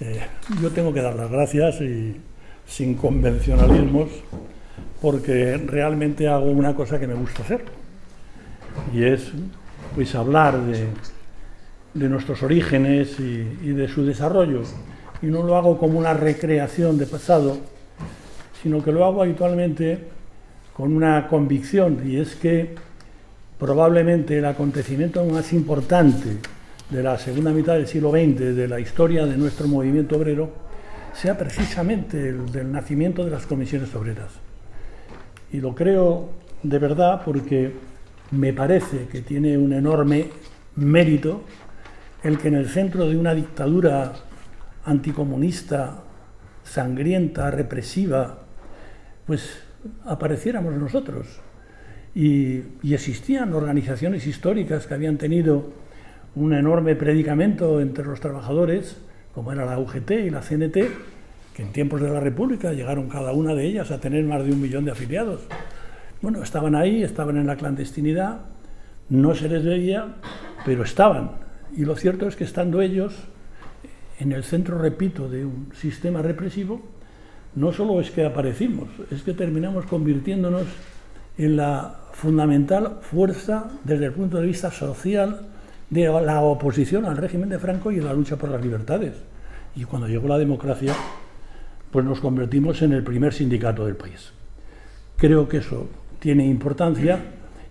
Eh, yo tengo que dar las gracias y sin convencionalismos porque realmente hago una cosa que me gusta hacer y es pues hablar de, nuestros orígenes y, y, de su desarrollo. Y no lo hago como una recreación de pasado sino que lo hago habitualmente con una convicción y es que probablemente el acontecimiento más importante de la segunda mitad del siglo XX, de la historia de nuestro movimiento obrero, sea precisamente el del nacimiento de las comisiones obreras. Y lo creo de verdad porque me parece que tiene un enorme mérito el que en el centro de una dictadura anticomunista, sangrienta, represiva, pues apareciéramos nosotros. Y, y existían organizaciones históricas que habían tenido un enorme predicamento entre los trabajadores, como era la UGT y la CNT, que en tiempos de la República llegaron cada una de ellas a tener más de un millón de afiliados. Bueno, estaban ahí, estaban en la clandestinidad, no se les veía, pero estaban. Y lo cierto es que estando ellos en el centro, repito, de un sistema represivo, no solo es que aparecimos, es que terminamos convirtiéndonos en la fundamental fuerza desde el punto de vista social, de la oposición al régimen de Franco y de la lucha por las libertades. Y cuando llegó la democracia, pues nos convertimos en el primer sindicato del país. Creo que eso tiene importancia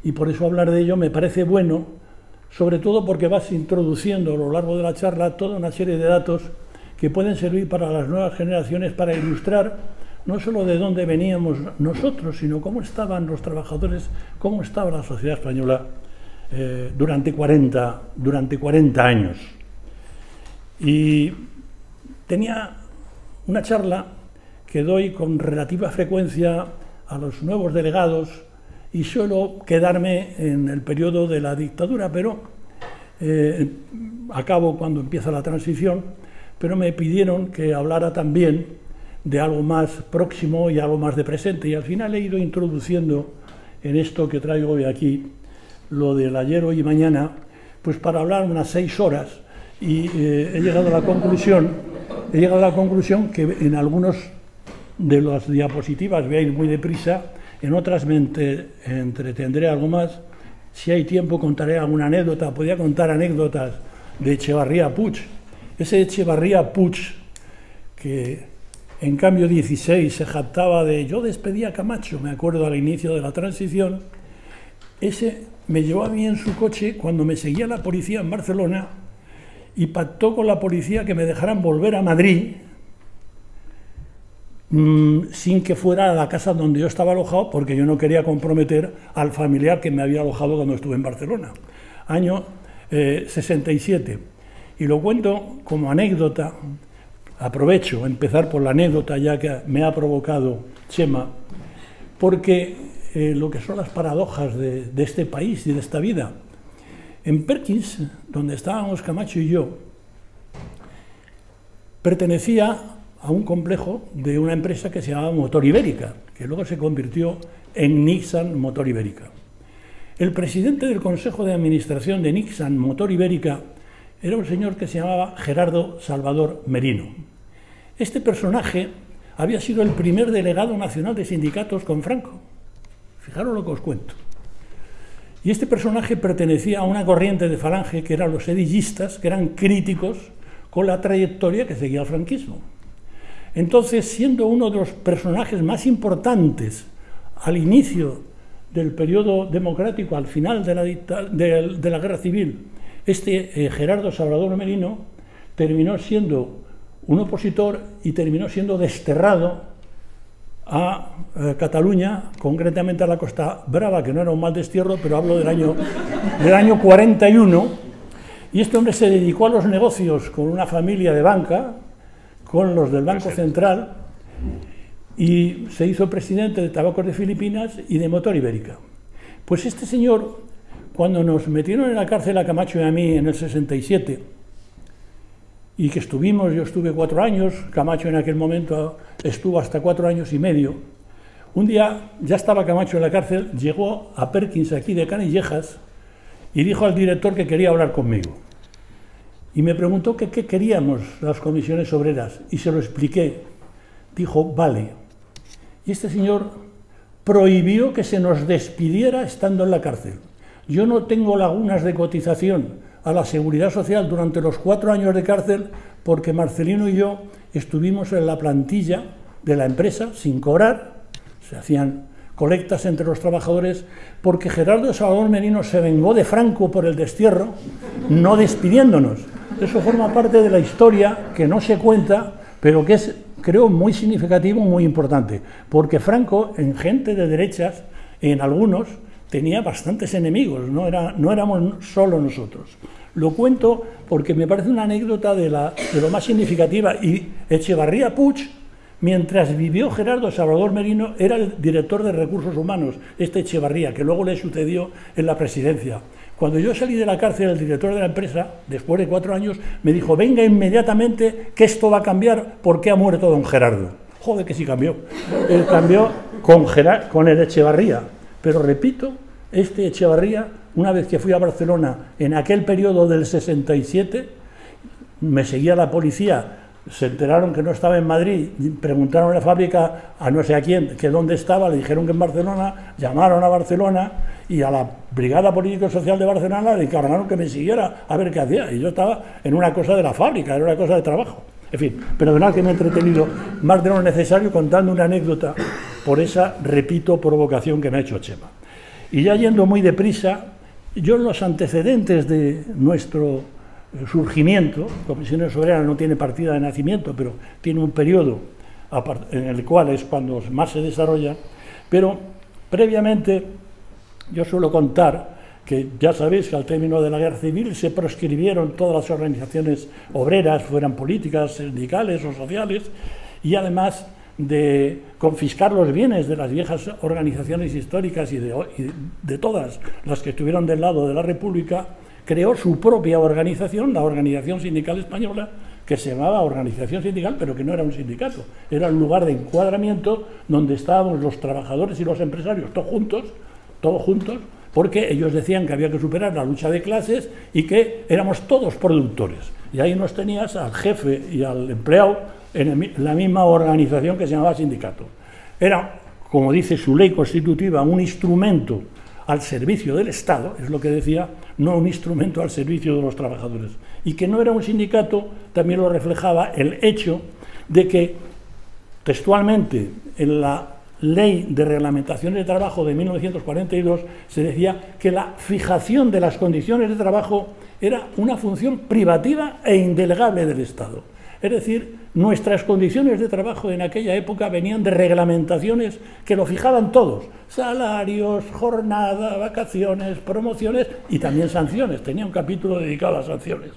y por eso hablar de ello me parece bueno, sobre todo porque vas introduciendo a lo largo de la charla toda una serie de datos que pueden servir para las nuevas generaciones para ilustrar no solo de dónde veníamos nosotros, sino cómo estaban los trabajadores, cómo estaba la sociedad española eh, durante, 40, durante 40 años. Y tenía una charla que doy con relativa frecuencia a los nuevos delegados y suelo quedarme en el periodo de la dictadura, pero eh, acabo cuando empieza la transición, pero me pidieron que hablara también de algo más próximo y algo más de presente, y al final he ido introduciendo en esto que traigo hoy aquí lo del ayer, hoy y mañana, pues para hablar unas seis horas y eh, he llegado a la conclusión, he llegado a la conclusión que en algunos de las diapositivas voy a ir muy deprisa, en otras me entretendré algo más. Si hay tiempo contaré alguna anécdota, podría contar anécdotas de Echevarría Puch. Ese Echevarría Puch que en cambio 16 se jactaba de yo despedí a Camacho, me acuerdo al inicio de la transición, ese me llevó a mí en su coche cuando me seguía la policía en Barcelona y pactó con la policía que me dejaran volver a Madrid mmm, sin que fuera a la casa donde yo estaba alojado porque yo no quería comprometer al familiar que me había alojado cuando estuve en Barcelona. Año eh, 67. Y lo cuento como anécdota, aprovecho empezar por la anécdota ya que me ha provocado Chema, porque eh, lo que son las paradojas de, de, este país y de esta vida. En Perkins, donde estábamos Camacho y yo, pertenecía a un complejo de una empresa que se llamaba Motor Ibérica, que luego se convirtió en Nixon Motor Ibérica. El presidente del Consejo de Administración de Nixon Motor Ibérica era un señor que se llamaba Gerardo Salvador Merino. Este personaje había sido el primer delegado nacional de sindicatos con Franco Fijaros lo que os cuento. Y este personaje pertenecía a una corriente de falange que eran los edillistas, que eran críticos con la trayectoria que seguía el franquismo. Entonces, siendo uno de los personajes más importantes al inicio del periodo democrático, al final de la, guerra civil, este eh, Gerardo Salvador Merino terminó siendo un opositor y terminó siendo desterrado a eh, Cataluña, concretamente a la Costa Brava, que no era un mal destierro, pero hablo del año, del año 41, y este hombre se dedicó a los negocios con una familia de banca, con los del Banco Central, y se hizo presidente de Tabacos de Filipinas y de Motor Ibérica. Pues este señor, cuando nos metieron en la cárcel a Camacho y a mí en el 67, y que estuvimos, yo estuve cuatro años, Camacho en aquel momento estuvo hasta cuatro años y medio. Un día ya estaba Camacho en la cárcel, llegó a Perkins aquí de Canillejas y dijo al director que quería hablar conmigo. y me preguntó qué queríamos las comisiones obreras y se lo expliqué. Dijo, vale. Y este señor prohibió que se nos despidiera estando en la cárcel. Yo no tengo lagunas de cotización a la seguridad social durante los cuatro años de cárcel porque Marcelino y yo estuvimos en la plantilla de la empresa sin cobrar, se hacían colectas entre los trabajadores, porque Gerardo Salvador Merino se vengó de Franco por el destierro, no despidiéndonos. Eso forma parte de la historia que no se cuenta, pero que es, creo, muy significativo, muy importante, porque Franco, en gente de derechas, en algunos, tenía bastantes enemigos, no, era, no éramos solo nosotros. Lo cuento porque me parece una anécdota de, la, de lo más significativa. Y Echevarría Puig, mientras vivió Gerardo Salvador Merino, era el director de recursos humanos, este Echevarría, que luego le sucedió en la presidencia. Cuando yo salí de la cárcel, el director de la empresa, después de cuatro años, me dijo, venga inmediatamente, que esto va a cambiar, porque ha muerto don Gerardo. Joder, que sí cambió. Él cambió con, con el Echevarría. Pero repito, este Echevarría, una vez que fui a Barcelona en aquel periodo del 67, me seguía la policía, se enteraron que no estaba en Madrid, preguntaron a la fábrica a no sé a quién que dónde estaba, le dijeron que en Barcelona, llamaron a Barcelona y a la Brigada Político-Social de Barcelona le encargaron que me siguiera a ver qué hacía. Y yo estaba en una cosa de la fábrica, era una cosa de trabajo. En fin, perdonad que me he entretenido más de lo necesario contando una anécdota por esa, repito, provocación que me ha hecho Chema. Y ya yendo muy deprisa, yo los antecedentes de nuestro surgimiento, Comisiones Obreras no tiene partida de nacimiento, pero tiene un periodo en el cual es cuando más se desarrolla, pero previamente yo suelo contar que ya sabéis que al término de la guerra civil se proscribieron todas las organizaciones obreras, fueran políticas, sindicales o sociales, y además de confiscar los bienes de las viejas organizaciones históricas y de, todas las que estuvieron del lado de la República, creó su propia organización, la Organización Sindical Española, que se llamaba Organización Sindical, pero que no era un sindicato, era un lugar de encuadramiento donde estábamos los trabajadores y los empresarios, todos juntos, todos juntos, porque ellos decían que había que superar la lucha de clases y que éramos todos productores. Y ahí nos tenías al jefe y al empleado en la misma organización que se llamaba sindicato. Era, como dice su ley constitutiva, un instrumento al servicio del Estado, es lo que decía, no un instrumento al servicio de los trabajadores. Y que no era un sindicato también lo reflejaba el hecho de que textualmente en la ley de reglamentación de trabajo de 1942 se decía que la fijación de las condiciones de trabajo era una función privativa e indelegable del Estado. Es decir, nuestras condiciones de trabajo en aquella época venían de reglamentaciones que lo fijaban todos, salarios, jornada, vacaciones, promociones y también sanciones. Tenía un capítulo dedicado a las sanciones.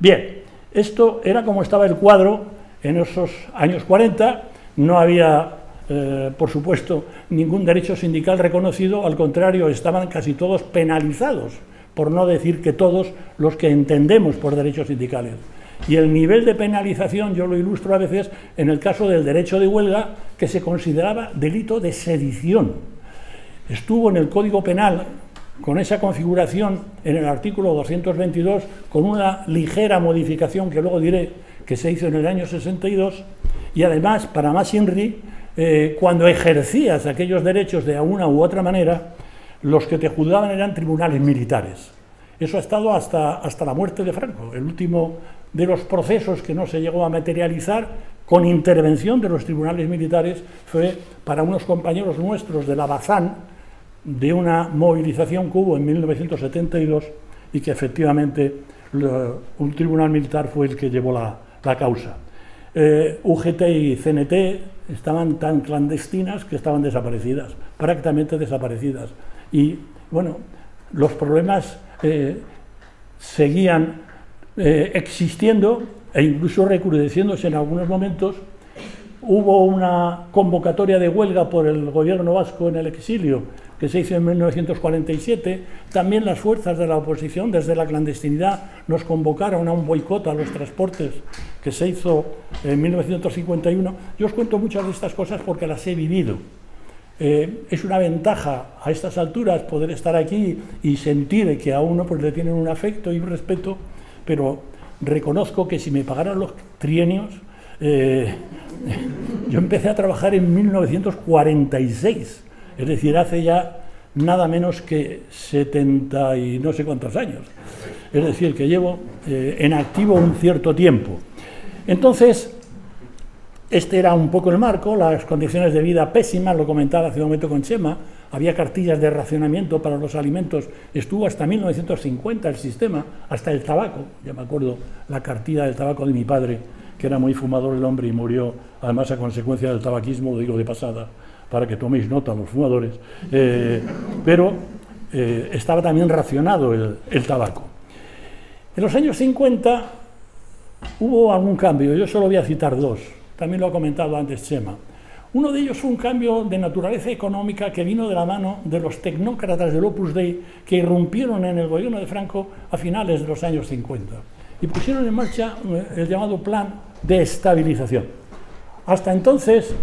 Bien, esto era como estaba el cuadro en esos años 40, no había, eh, por supuesto, ningún derecho sindical reconocido, al contrario, estaban casi todos penalizados, por no decir que todos los que entendemos por derechos sindicales. Y el nivel de penalización, yo lo ilustro a veces en el caso del derecho de huelga, que se consideraba delito de sedición. Estuvo en el Código Penal con esa configuración en el artículo 222, con una ligera modificación que luego diré que se hizo en el año 62, y además, para más INRI, eh, cuando ejercías aquellos derechos de una u otra manera, los que te juzgaban eran tribunales militares. Eso ha estado hasta, hasta la muerte de Franco. El último de los procesos que no se llegó a materializar con intervención de los tribunales militares fue para unos compañeros nuestros de la Bazán, de una movilización que hubo en 1972 y que efectivamente un tribunal militar fue el que llevó la, causa. Eh, UGT y CNT estaban tan clandestinas que estaban desaparecidas, prácticamente desaparecidas. Y bueno, los problemas eh, seguían eh, existiendo e incluso recrudeciéndose en algunos momentos. Hubo una convocatoria de huelga por el gobierno vasco en el exilio que se hizo en 1947. También las fuerzas de la oposición desde la clandestinidad nos convocaron a un boicot a los transportes que se hizo en 1951. Yo os cuento muchas de estas cosas porque las he vivido. Eh, es una ventaja a estas alturas poder estar aquí y sentir que a uno pues, le tienen un afecto y un respeto pero reconozco que si me pagaran los trienios, eh, yo empecé a trabajar en 1946, es decir, hace ya nada menos que 70 y no sé cuántos años. Es decir, que llevo eh, en activo un cierto tiempo. Entonces, este era un poco el marco, las condiciones de vida pésimas, lo comentaba hace un momento con Chema, había cartillas de racionamiento para los alimentos, estuvo hasta 1950 el sistema, hasta el tabaco, ya me acuerdo la cartilla del tabaco de mi padre, que era muy fumador el hombre y murió además a consecuencia del tabaquismo, lo digo de pasada, para que toméis nota los fumadores, eh, pero eh, estaba también racionado el, tabaco. En los años 50 hubo algún cambio, yo solo voy a citar dos, también lo ha comentado antes Chema. Uno de ellos fue un cambio de naturaleza económica que vino de la mano de los tecnócratas del Opus Dei que irrumpieron en el gobierno de Franco a finales de los años 50 y pusieron en marcha eh, el llamado plan de estabilización. Hasta entonces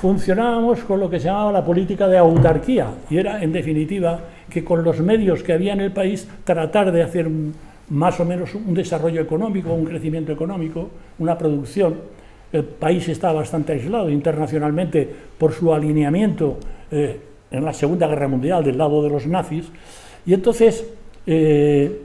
funcionábamos con lo que se llamaba la política de autarquía y era, en definitiva, que con los medios que había en el país tratar de hacer más o menos un desarrollo económico, un crecimiento económico, una producción. El país estaba bastante aislado internacionalmente por su alineamiento eh, en la Segunda Guerra Mundial del lado de los nazis y entonces eh,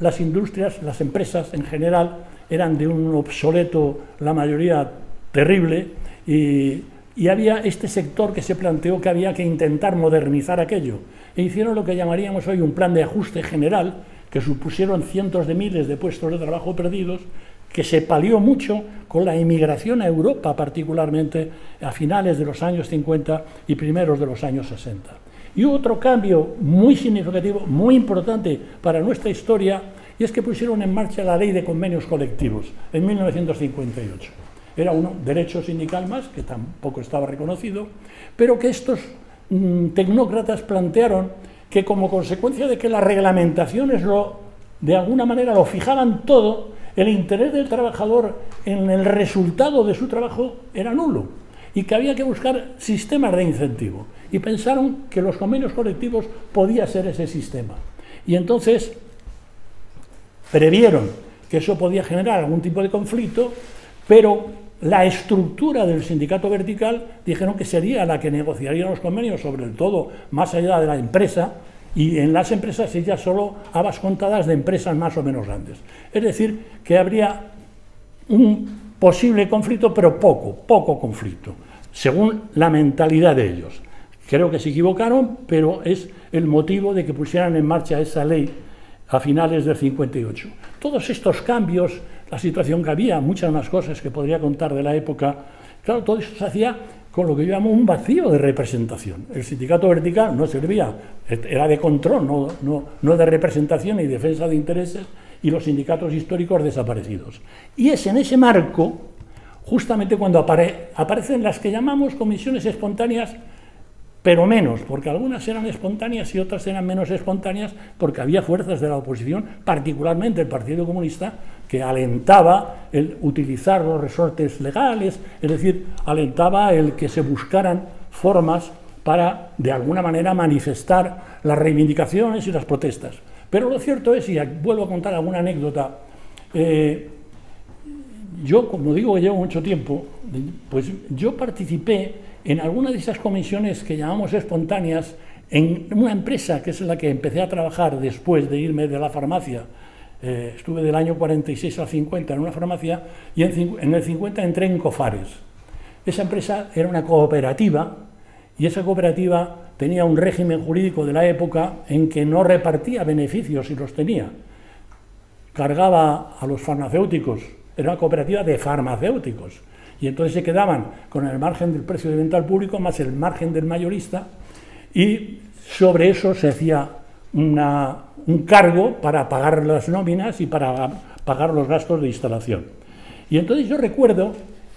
las industrias, las empresas en general eran de un obsoleto, la mayoría terrible, y, había este sector que se planteó que había que intentar modernizar aquello. E hicieron lo que llamaríamos hoy un plan de ajuste general, que supusieron cientos de miles de puestos de trabajo perdidos, que se palió mucho con la inmigración a Europa, particularmente a finales de los años 50 y primeros de los años 60. Y otro cambio muy significativo, muy importante para nuestra historia, y es que pusieron en marcha la ley de convenios colectivos en 1958. Era un derecho sindical más, que tampoco estaba reconocido, pero que estos mm, tecnócratas plantearon que como consecuencia de que las reglamentaciones lo, de alguna manera lo fijaban todo, el interés del trabajador en el resultado de su trabajo era nulo y que había que buscar sistemas de incentivo. Y pensaron que los convenios colectivos podía ser ese sistema. Y entonces previeron que eso podía generar algún tipo de conflicto, pero la estructura del sindicato vertical dijeron que sería la que negociaría los convenios, sobre todo más allá de la empresa, y en las empresas ya solo habas contadas de empresas más o menos grandes. Es decir, que habría un posible conflicto, pero poco, poco conflicto, según la mentalidad de ellos. Creo que se equivocaron, pero es el motivo de que pusieran en marcha esa ley a finales del 58. Todos estos cambios, la situación que había, muchas más cosas que podría contar de la época, claro, todo eso se hacía con lo que llamo un vacío de representación. El sindicato vertical no servía, era de control, no, no, no de representación y defensa de intereses, y los sindicatos históricos desaparecidos. Y es en ese marco, justamente cuando aparecen las que llamamos comisiones espontáneas, pero menos, porque algunas eran espontáneas y otras eran menos espontáneas, porque había fuerzas de la oposición, particularmente el Partido Comunista, que alentaba el utilizar los resortes legales, es decir, alentaba el que se buscaran formas para, de alguna manera, manifestar las reivindicaciones y las protestas. Pero lo cierto es, y vuelvo a contar alguna anécdota, eh, yo, como digo llevo mucho tiempo, pues yo participé en alguna de esas comisiones que llamamos espontáneas, en una empresa que es la que empecé a trabajar después de irme de la farmacia, eh, estuve del año 46 al 50 en una farmacia y en, en el 50 entré en Cofares. Esa empresa era una cooperativa y esa cooperativa tenía un régimen jurídico de la época en que no repartía beneficios si los tenía. Cargaba a los farmacéuticos, era una cooperativa de farmacéuticos, y entonces se quedaban con el margen del precio de venta al público más el margen del mayorista, y sobre eso se hacía un cargo para pagar las nóminas y para pagar los gastos de instalación. Y entonces yo recuerdo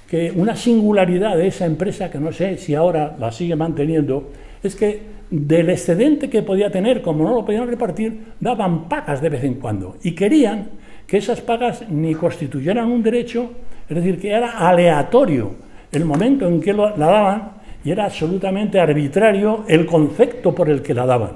que una singularidad de esa empresa, que no sé si ahora la sigue manteniendo, es que del excedente que podía tener, como no lo podían repartir, daban pagas de vez en cuando. Y querían que esas pagas ni constituyeran un derecho, es decir, que era aleatorio el momento en que la daban y era absolutamente arbitrario el concepto por el que la daban.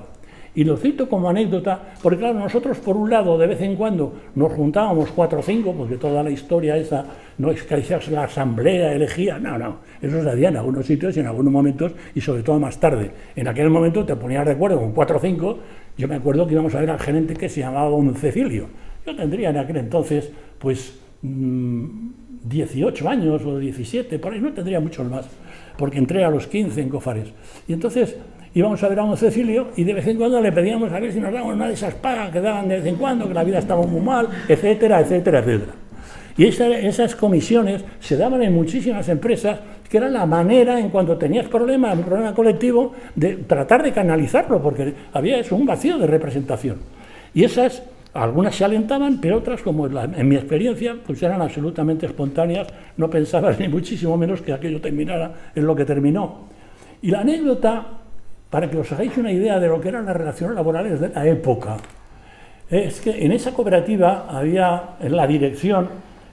Y lo cito como anécdota, porque claro, nosotros por un lado de vez en cuando nos juntábamos cuatro o cinco, porque toda la historia esa no es que la asamblea elegía, no, no, eso se hacía en algunos sitios y en algunos momentos, y sobre todo más tarde. En aquel momento te ponías de acuerdo con cuatro o cinco, yo me acuerdo que íbamos a ver al gerente que se llamaba Don Cecilio. Yo tendría en aquel entonces, pues, 18 mm, años o 17, por ahí no tendría muchos más, porque entré a los 15 en Cofares. Y entonces íbamos a ver a un Cecilio y de vez en cuando le pedíamos a ver si nos daban una de esas pagas que daban de vez en cuando, que la vida estaba muy mal, etcétera, etcétera, etcétera. Y esas comisiones se daban en muchísimas empresas, que era la manera, en cuanto tenías problemas, un problema colectivo, de tratar de canalizarlo, porque había eso, un vacío de representación. Y esas, algunas se alentaban, pero otras, como en mi experiencia, pues eran absolutamente espontáneas, no pensabas ni muchísimo menos que aquello terminara en lo que terminó. Y la anécdota para que os hagáis una idea de lo que eran las relaciones laborales de la época, es que en esa cooperativa había en la dirección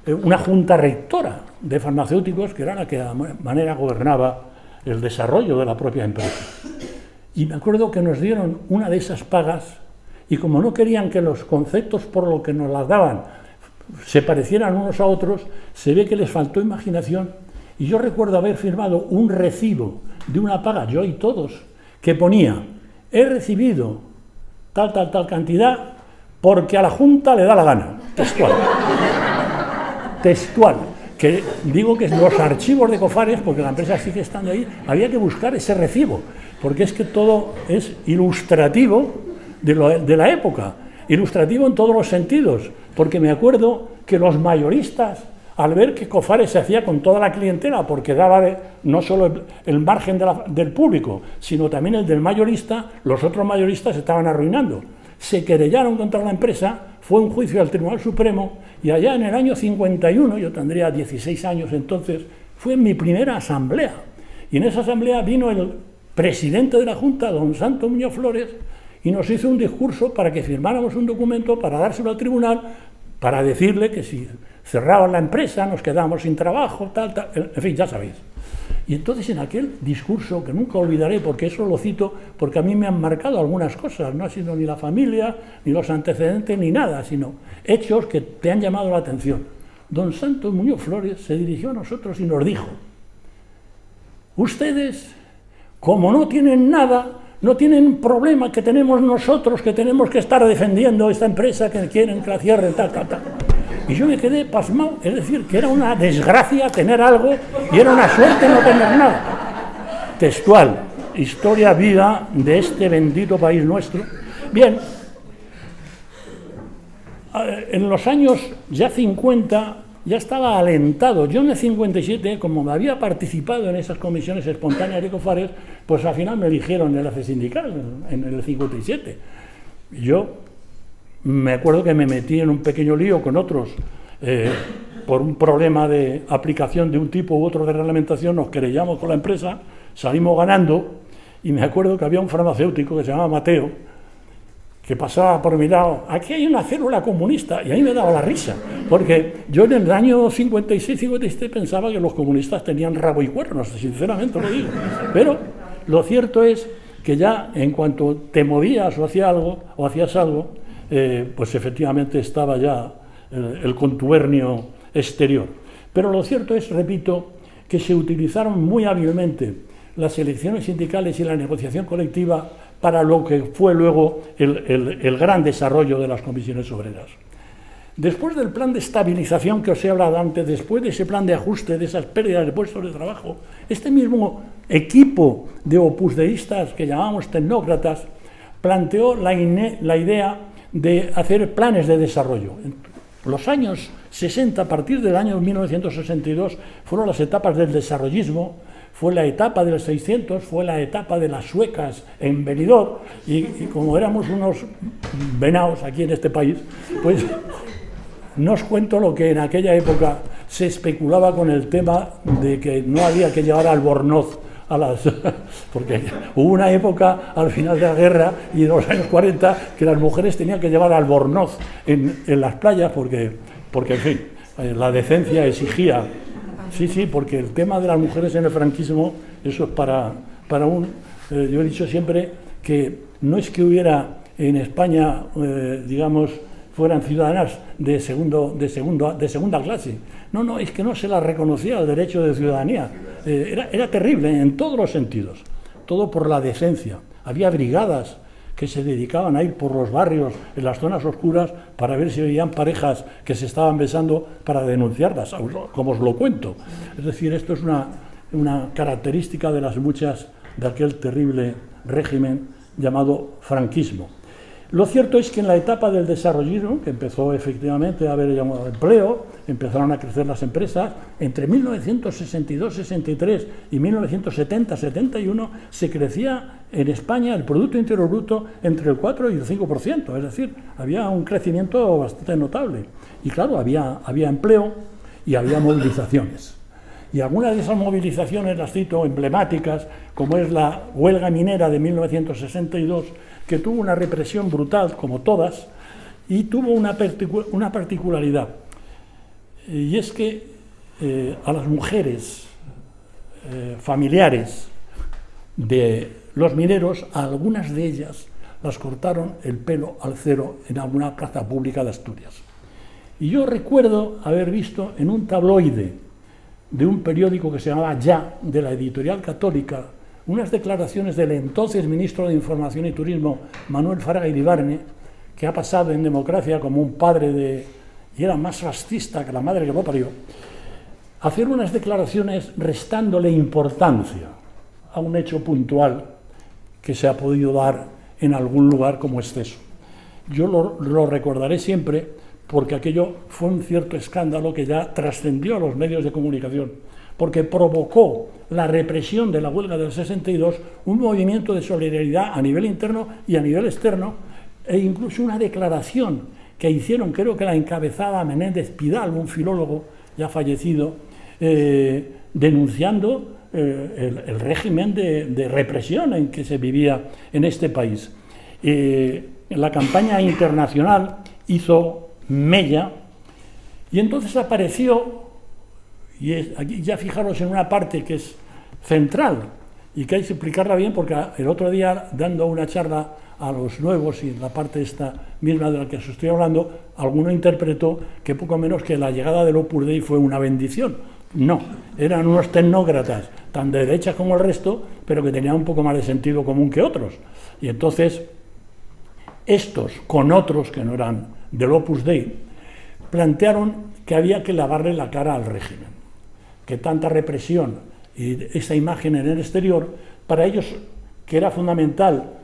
eh, una junta rectora de farmacéuticos que era la que de manera gobernaba el desarrollo de la propia empresa. Y me acuerdo que nos dieron una de esas pagas y como no querían que los conceptos por lo que nos las daban se parecieran unos a otros, se ve que les faltó imaginación y yo recuerdo haber firmado un recibo de una paga, yo y todos, que ponía, he recibido tal, tal, tal cantidad porque a la Junta le da la gana. Textual. Textual. Que digo que los archivos de Cofares, porque la empresa sigue estando ahí, había que buscar ese recibo, porque es que todo es ilustrativo de, la época, ilustrativo en todos los sentidos, porque me acuerdo que los mayoristas al ver que Cofares se hacía con toda la clientela, porque daba no solo el, margen del público, sino también el del mayorista, los otros mayoristas estaban arruinando. Se querellaron contra la empresa, fue un juicio al Tribunal Supremo, y allá en el año 51, yo tendría 16 años entonces, fue mi primera asamblea. Y en esa asamblea vino el presidente de la Junta, don Santo Muñoz Flores, y nos hizo un discurso para que firmáramos un documento para dárselo al tribunal, para decirle que si cerraban la empresa, nos quedábamos sin trabajo, tal, tal, en fin, ya sabéis. Y entonces en aquel discurso, que nunca olvidaré, porque eso lo cito, porque a mí me han marcado algunas cosas, no ha sido ni la familia, ni los antecedentes, ni nada, sino hechos que te han llamado la atención. Don Santos Muñoz Flores se dirigió a nosotros y nos dijo, ustedes, como no tienen nada, no tienen problema que tenemos nosotros, que tenemos que estar defendiendo esta empresa, que quieren que la cierren, tal, tal, tal. Y yo me quedé pasmado, es decir, que era una desgracia tener algo y era una suerte no tener nada. Textual, historia vida de este bendito país nuestro. Bien, eh, en los años ya 50 ya estaba alentado. Yo en el 57, como me había participado en esas comisiones espontáneas de Cofares, pues al final me eligieron en el ACE sindical, en el 57. Yo me acuerdo que me metí en un pequeño lío con otros eh, por un problema de aplicación de un tipo u otro de reglamentación, nos querellamos con la empresa, salimos ganando y me acuerdo que había un farmacéutico que se llamaba Mateo, que pasaba por mi lado, aquí hay una célula comunista, y a mí me daba la risa, porque yo en el año 56-57 pensaba que los comunistas tenían rabo y cuernos, sinceramente lo digo, pero lo cierto es que ya en cuanto te movías o hacías algo, o hacías algo, eh, pues efectivamente estaba ya el, el contubernio exterior. Pero lo cierto es, repito, que se utilizaron muy hábilmente las elecciones sindicales y la negociación colectiva para lo que fue luego el, gran desarrollo de las comisiones obreras. Después del plan de estabilización que os he hablado antes, después de ese plan de ajuste, de esas pérdidas de puestos de trabajo, este mismo equipo de opusdeístas que llamamos tecnócratas planteó la, la idea de hacer planes de desarrollo. Los años 60, a partir del año 1962, fueron las etapas del desarrollismo, fue la etapa del 600, fue la etapa de las suecas en Benidorm, y, como éramos unos venados aquí en este país, pues no os cuento lo que en aquella época se especulaba con el tema de que no había que llevar albornoz a las... porque hubo una época al final de la guerra y de los años 40 que las mujeres tenían que llevar albornoz en, en las playas porque, porque, en fin, eh, la decencia exigía... Sí, sí, porque el tema de las mujeres en el franquismo, eso es para, para un... Eh, yo he dicho siempre que no es que hubiera en España, eh, digamos, fueran ciudadanas de, segundo, de, segundo, de segunda clase. No, no, es que no se la reconocía el derecho de ciudadanía. Eh, era terrible en todos los sentidos, todo por la decencia. Había brigadas que se dedicaban a ir por los barrios, en las zonas oscuras, para ver si veían parejas que se estaban besando para denunciarlas, como os lo cuento. Es decir, esto es una, una característica de las muchas de aquel terrible régimen llamado franquismo. Lo cierto es que en la etapa del desarrollo, que empezó efectivamente a haber llamado empleo, empezaron a crecer las empresas, entre 1962-63 y 1970-71 se crecía en España el Producto Interior Bruto entre el 4 y el 5%, es decir, había un crecimiento bastante notable. Y claro, había, había empleo y había movilizaciones. Y algunas de esas movilizaciones las cito emblemáticas, como es la huelga minera de 1962, que tuvo una represión brutal, como todas, y tuvo una, una particularidad. Y es que eh, a las mujeres eh, familiares de los mineros, a algunas de ellas las cortaron el pelo al cero en alguna plaza pública de Asturias. Y yo recuerdo haber visto en un tabloide de un periódico que se llamaba Ya, de la editorial católica, unas declaraciones del entonces ministro de Información y Turismo, Manuel Fraga Iribarne, que ha pasado en democracia como un padre de... y era más fascista que la madre que lo parió, hacer unas declaraciones restándole importancia a un hecho puntual que se ha podido dar en algún lugar como exceso. Yo lo, recordaré siempre porque aquello fue un cierto escándalo que ya trascendió a los medios de comunicación porque provocó la represión de la huelga del 62, un movimiento de solidaridad a nivel interno y a nivel externo, e incluso una declaración que hicieron, creo que la encabezaba Menéndez Pidal, un filólogo ya fallecido, eh, denunciando eh, el, régimen de, represión en que se vivía en este país. Eh, la campaña internacional hizo mella y entonces apareció y aquí ya fijaros en una parte que es central y que hay que explicarla bien porque el otro día dando una charla a los nuevos y la parte esta misma de la que os estoy hablando, alguno interpretó que poco menos que la llegada del Opus Dei fue una bendición. No, eran unos tecnócratas, tan de derecha como el resto, pero que tenían un poco más de sentido común que otros. Y entonces, estos con otros que no eran del Opus Dei, plantearon que había que lavarle la cara al régimen que tanta represión y esa imagen en el exterior, para ellos que era fundamental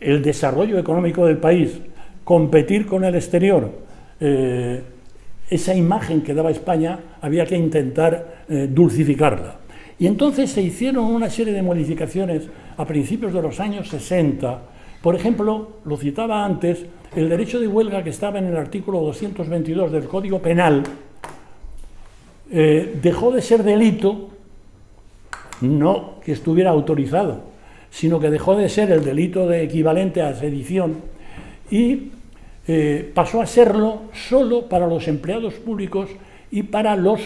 el desarrollo económico del país, competir con el exterior, eh, esa imagen que daba España había que intentar eh, dulcificarla. Y entonces se hicieron una serie de modificaciones a principios de los años 60. Por ejemplo, lo citaba antes, el derecho de huelga que estaba en el artículo 222 del Código Penal, eh, dejó de ser delito, no que estuviera autorizado, sino que dejó de ser el delito de equivalente a sedición y eh, pasó a serlo solo para los empleados públicos y para los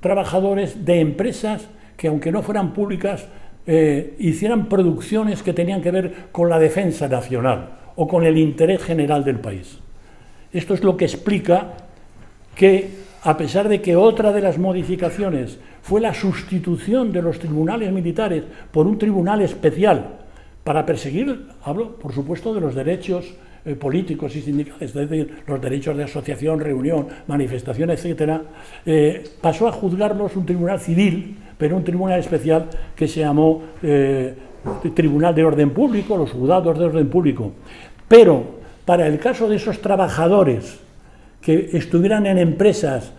trabajadores de empresas que, aunque no fueran públicas, eh, hicieran producciones que tenían que ver con la defensa nacional o con el interés general del país. Esto es lo que explica que a pesar de que otra de las modificaciones fue la sustitución de los tribunales militares por un tribunal especial para perseguir, hablo por supuesto de los derechos eh, políticos y sindicales, es decir, los derechos de asociación, reunión, manifestación, etc., eh, pasó a juzgarlos un tribunal civil, pero un tribunal especial que se llamó eh, Tribunal de Orden Público, los juzgados de orden público. Pero para el caso de esos trabajadores que estuvieran en empresas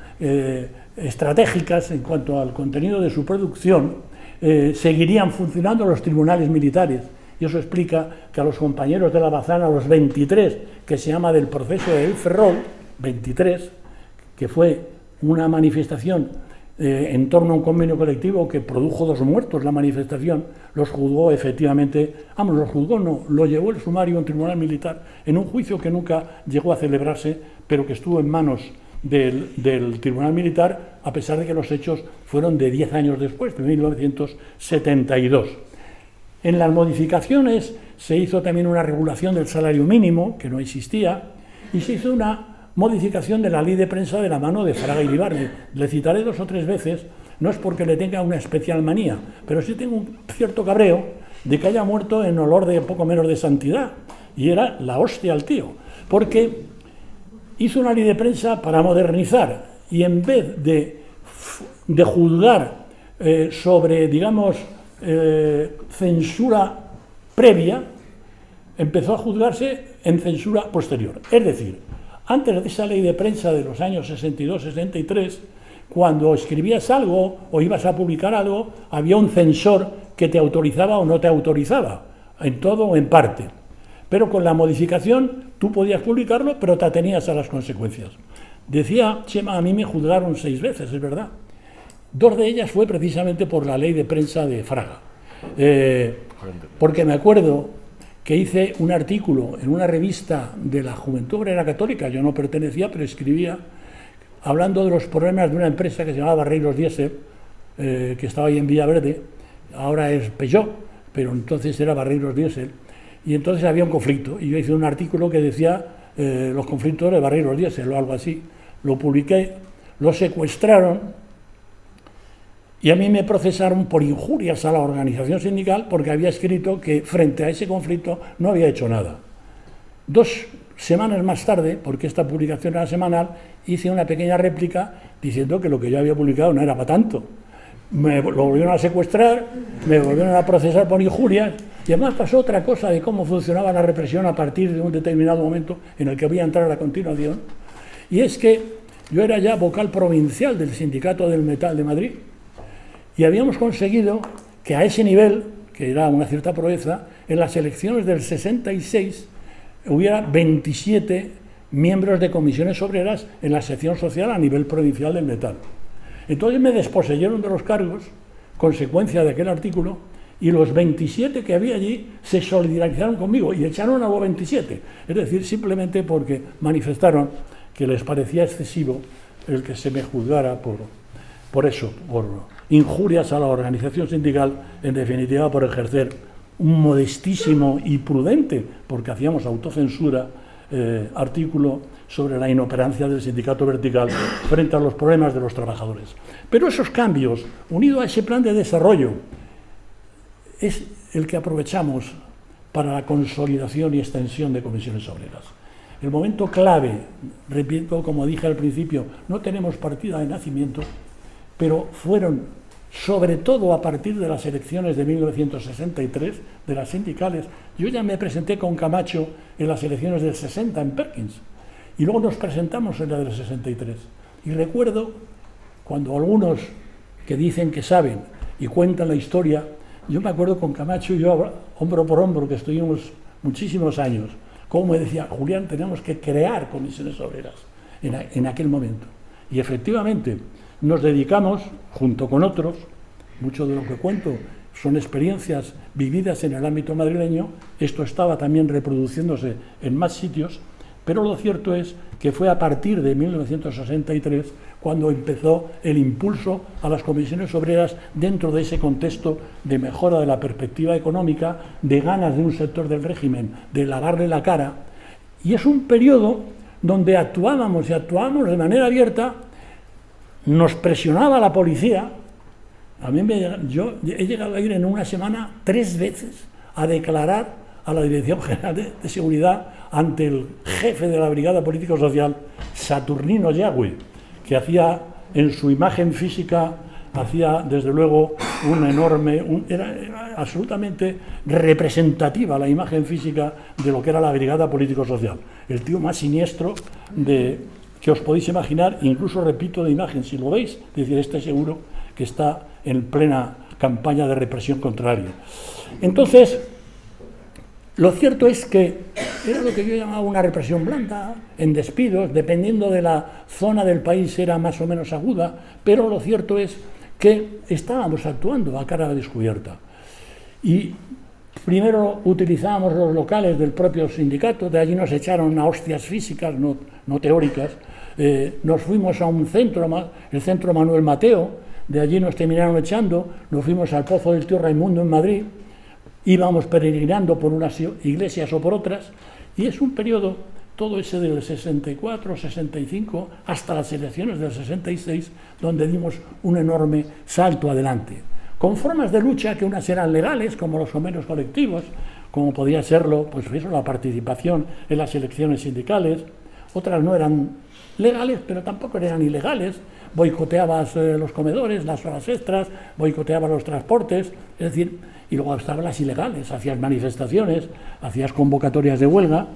estratégicas en cuanto al contenido de su producción, seguirían funcionando los tribunales militares. Y eso explica que a los compañeros de la Bazana, a los 23, que se llama del proceso de Ferrol, 23, que fue una manifestación eh, en torno a un convenio colectivo que produjo dos muertos la manifestación, los juzgó efectivamente, vamos, los juzgó no, lo llevó el sumario un tribunal militar en un juicio que nunca llegó a celebrarse pero que estuvo en manos del, Tribunal Militar, a pesar de que los hechos fueron de 10 años después, de 1972. En las modificaciones se hizo también una regulación del salario mínimo, que no existía, y se hizo una modificación de la ley de prensa de la mano de Fraga y Libarde. Le citaré dos o tres veces, no es porque le tenga una especial manía, pero sí tengo un cierto cabreo de que haya muerto en olor de poco menos de santidad. Y era la hostia al tío, porque hizo una ley de prensa para modernizar y en vez de, de juzgar eh, sobre, digamos, eh, censura previa, empezó a juzgarse en censura posterior. Es decir, antes de esa ley de prensa de los años 62-63, cuando escribías algo o ibas a publicar algo, había un censor que te autorizaba o no te autorizaba, en todo o en parte. Pero con la modificación tú podías publicarlo, pero te atenías a las consecuencias. Decía Chema, a mí me juzgaron seis veces, es verdad. Dos de ellas fue precisamente por la ley de prensa de Fraga. Eh, porque me acuerdo que hice un artículo en una revista de la Juventud Obrera Católica, yo no pertenecía, pero escribía, hablando de los problemas de una empresa que se llamaba Barreiros Diesel, eh, que estaba ahí en Villaverde, ahora es Peugeot, pero entonces era Barreiros Diesel, y entonces había un conflicto, y yo hice un artículo que decía eh, los conflictos de Barreiros Diesel o algo así, lo publiqué, lo secuestraron, y a mí me procesaron por injurias a la organización sindical porque había escrito que frente a ese conflicto no había hecho nada. Dos semanas más tarde, porque esta publicación era semanal, hice una pequeña réplica diciendo que lo que yo había publicado no era para tanto. Me lo volvieron a secuestrar, me volvieron a procesar por injurias y además pasó otra cosa de cómo funcionaba la represión a partir de un determinado momento en el que voy a entrar a continuación. Y es que yo era ya vocal provincial del Sindicato del Metal de Madrid y habíamos conseguido que a ese nivel, que era una cierta proeza, en las elecciones del 66 hubiera 27 miembros de comisiones obreras en la sección social a nivel provincial del metal. Entonces me desposeyeron de los cargos, consecuencia de aquel artículo, y los 27 que había allí se solidarizaron conmigo y echaron a los 27. Es decir, simplemente porque manifestaron que les parecía excesivo el que se me juzgara por, por eso, por injurias a la organización sindical, en definitiva por ejercer un modestísimo y prudente, porque hacíamos autocensura, eh, artículo sobre la inoperancia del sindicato vertical frente a los problemas de los trabajadores. Pero esos cambios, unidos a ese plan de desarrollo, es el que aprovechamos para la consolidación y extensión de comisiones obreras. El momento clave, repito, como dije al principio, no tenemos partida de nacimiento, pero fueron, sobre todo a partir de las elecciones de 1963, de las sindicales, yo ya me presenté con Camacho en las elecciones del 60 en Perkins, y luego nos presentamos en la del 63. Y recuerdo cuando algunos que dicen que saben y cuentan la historia, yo me acuerdo con Camacho y yo, hombro por hombro, que estuvimos muchísimos años, como me decía, Julián, tenemos que crear comisiones obreras en, en aquel momento. Y efectivamente, nos dedicamos, junto con otros, mucho de lo que cuento son experiencias vividas en el ámbito madrileño, esto estaba también reproduciéndose en más sitios, pero lo cierto es que fue a partir de 1963 cuando empezó el impulso a las comisiones obreras dentro de ese contexto de mejora de la perspectiva económica, de ganas de un sector del régimen, de lavarle la cara. Y es un periodo donde actuábamos y actuábamos de manera abierta nos presionaba la policía. A mí me, yo he llegado a ir en una semana tres veces a declarar a la Dirección General de, Seguridad ante el jefe de la Brigada Político-Social, Saturnino Yagüe, que hacía en su imagen física, hacía desde luego un enorme, era, absolutamente representativa la imagen física de lo que era la Brigada Político-Social, el tío más siniestro de, que os podéis imaginar, incluso repito de imagen, si lo veis, decir, este seguro que está en plena campaña de represión contraria. Entonces, lo cierto es que era lo que yo llamaba una represión blanda, en despidos, dependiendo de la zona del país era más o menos aguda, pero lo cierto es que estábamos actuando a cara descubierta. Y primero utilizábamos los locales del propio sindicato, de allí nos echaron a hostias físicas, no, no teóricas, eh, nos fuimos a un centro, el centro Manuel Mateo, de allí nos terminaron echando, nos fuimos al Pozo del Tío Raimundo en Madrid, íbamos peregrinando por unas iglesias o por otras, y es un periodo, todo ese del 64, 65, hasta las elecciones del 66, donde dimos un enorme salto adelante, con formas de lucha que unas eran legales, como los convenios colectivos, como podía serlo pues eso, la participación en las elecciones sindicales, otras no eran legales, pero tampoco eran ilegales, boicoteabas eh, los comedores, las horas extras, boicoteabas los transportes, es decir, y luego estaban las ilegales, hacías manifestaciones, hacías convocatorias de huelga,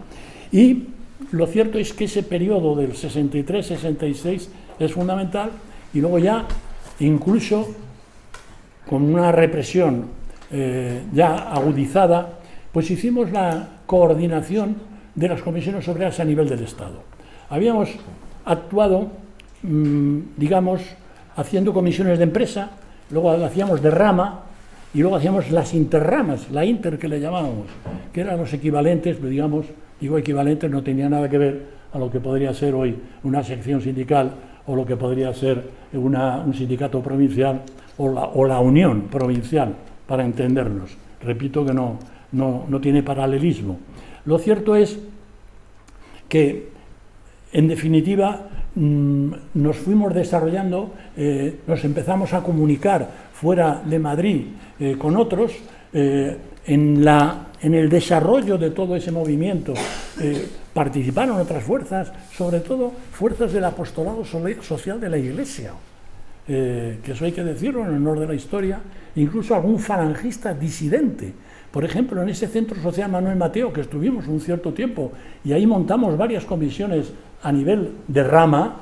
y lo cierto es que ese periodo del 63-66 es fundamental, y luego ya, incluso con una represión eh, ya agudizada, pues hicimos la coordinación de las comisiones obreras a nivel del Estado. Habíamos actuado, mm, digamos, haciendo comisiones de empresa, luego hacíamos de rama y luego hacíamos las interramas, la inter que le llamábamos, que eran los equivalentes, digamos, digo equivalentes, no tenía nada que ver a lo que podría ser hoy una sección sindical o lo que podría ser un sindicato provincial o la, o la unión provincial, para entendernos. Repito que no, no, no tiene paralelismo. Lo cierto es que, en definitiva, mm, nos fuimos desarrollando, eh, nos empezamos a comunicar fuera de Madrid eh, con otros eh, en, la, en, el desarrollo de todo ese movimiento. participaron otras fuerzas, sobre todo fuerzas del apostolado social de la Iglesia, que eso hay que decirlo en honor de la historia, incluso algún falangista disidente por ejemplo, en ese centro social Manuel Mateo, que estuvimos un cierto tiempo, y ahí montamos varias comisiones a nivel de rama,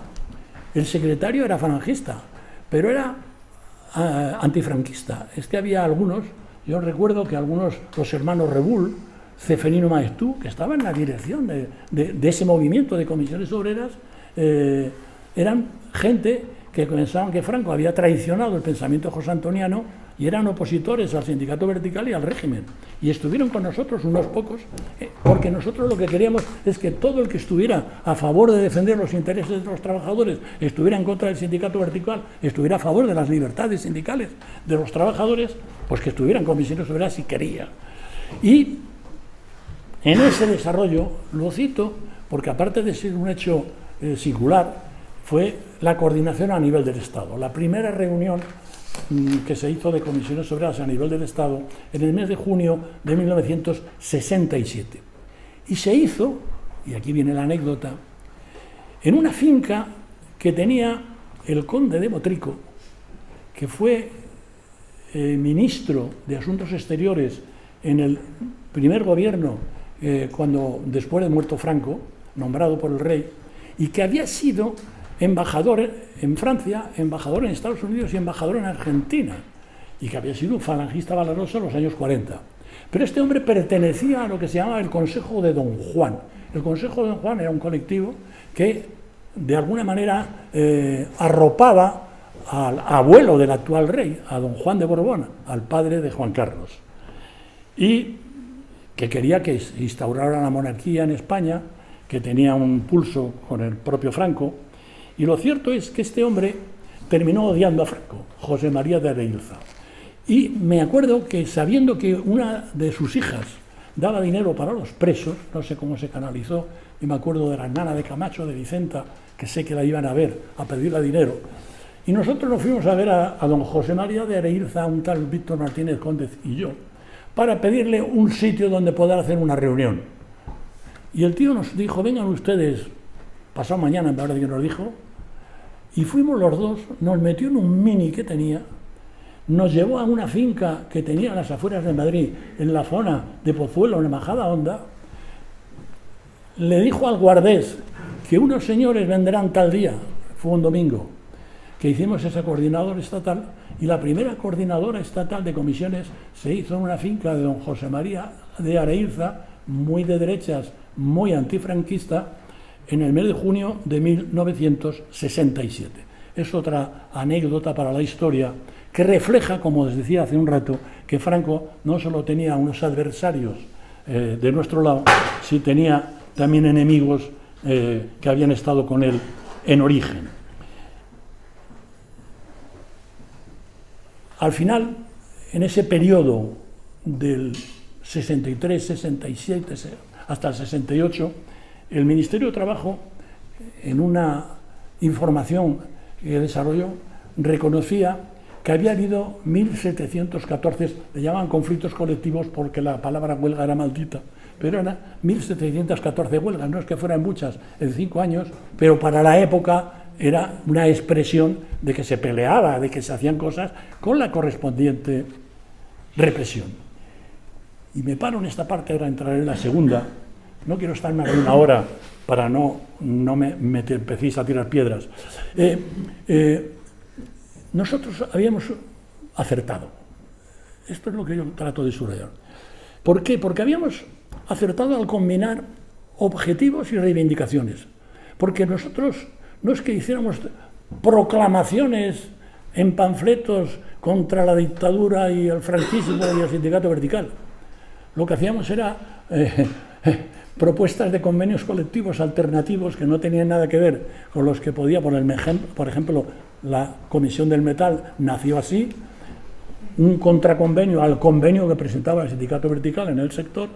el secretario era falangista, pero era eh, antifranquista. Es que había algunos, yo recuerdo que algunos, los hermanos Rebull, Ceferino Maestú, que estaban en la dirección de, ese movimiento de comisiones obreras, eh, eran gente que pensaban que Franco había traicionado el pensamiento josé antoniano y eran opositores al sindicato vertical y al régimen. Y estuvieron con nosotros unos pocos, eh, porque nosotros lo que queríamos es que todo el que estuviera a favor de defender los intereses de los trabajadores, estuviera en contra del sindicato vertical, estuviera a favor de las libertades sindicales de los trabajadores, pues que estuvieran comisiones obreras si quería. Y en ese desarrollo, lo cito, porque aparte de ser un hecho eh, singular, fue la coordinación a nivel del Estado. La primera reunión Mm, que se hizo de comisiones obreras a nivel del Estado en el mes de junio de 1967. Y se hizo, y aquí viene la anécdota, en una finca que tenía el conde de Motrico, que fue eh, ministro de Asuntos Exteriores en el primer gobierno, eh, cuando después de muerto Franco, nombrado por el rey, y que había sido embajador en Francia, embajador en Estados Unidos y embajador en Argentina, y que había sido un falangista valeroso en los años 40. Pero este hombre pertenecía a lo que se llamaba el Consejo de Don Juan. El Consejo de Don Juan era un colectivo que de alguna manera eh, arropaba al abuelo del actual rey, a don Juan de Borbón, al padre de Juan Carlos, y que quería que instaurara la monarquía en España, que tenía un pulso con el propio Franco, y lo cierto es que este hombre terminó odiando a Franco, José María de Areilza. Y me acuerdo que sabiendo que una de sus hijas daba dinero para los presos, no sé cómo se canalizó, y me acuerdo de la nana de Camacho, de Vicenta, que sé que la iban a ver, a pedirle dinero. Y nosotros nos fuimos a ver a, don José María de Areilza, un tal Víctor Martínez Cóndez y yo, para pedirle un sitio donde poder hacer una reunión. Y el tío nos dijo, vengan ustedes, pasado mañana, en verdad que nos dijo, y fuimos los dos, nos metió en un mini que tenía, nos llevó a una finca que tenía en las afueras de Madrid, en la zona de Pozuelo, en Majada Honda, le dijo al guardés que unos señores venderán tal día, fue un domingo, que hicimos ese coordinador estatal, y la primera coordinadora estatal de comisiones se hizo en una finca de don José María de Areilza, muy de derechas, muy antifranquista, en el mes de junio de 1967. Es otra anécdota para la historia que refleja, como les decía hace un rato, que Franco no solo tenía unos adversarios eh, de nuestro lado, sino tenía también enemigos eh, que habían estado con él en origen. Al final, en ese periodo del 63, 67, hasta el 68, el Ministerio de Trabajo, en una información que desarrolló, reconocía que había habido 1.714, le llaman conflictos colectivos porque la palabra huelga era maldita, pero eran 1.714 huelgas, no es que fueran muchas en cinco años, pero para la época era una expresión de que se peleaba, de que se hacían cosas con la correspondiente represión. Y me paro en esta parte, ahora entraré en la segunda. No quiero estar más de una hora para no, no me, me a tirar piedras. Eh, eh, nosotros habíamos acertado. Esto es lo que yo trato de subrayar. ¿Por qué? Porque habíamos acertado al combinar objetivos y reivindicaciones. Porque nosotros no es que hiciéramos proclamaciones en panfletos contra la dictadura y el franquismo y el sindicato vertical. Lo que hacíamos era eh, propuestas de convenios colectivos alternativos que no tenían nada que ver con los que podía poner, por ejemplo, la Comisión del Metal nació así, un contraconvenio al convenio que presentaba el sindicato vertical en el sector,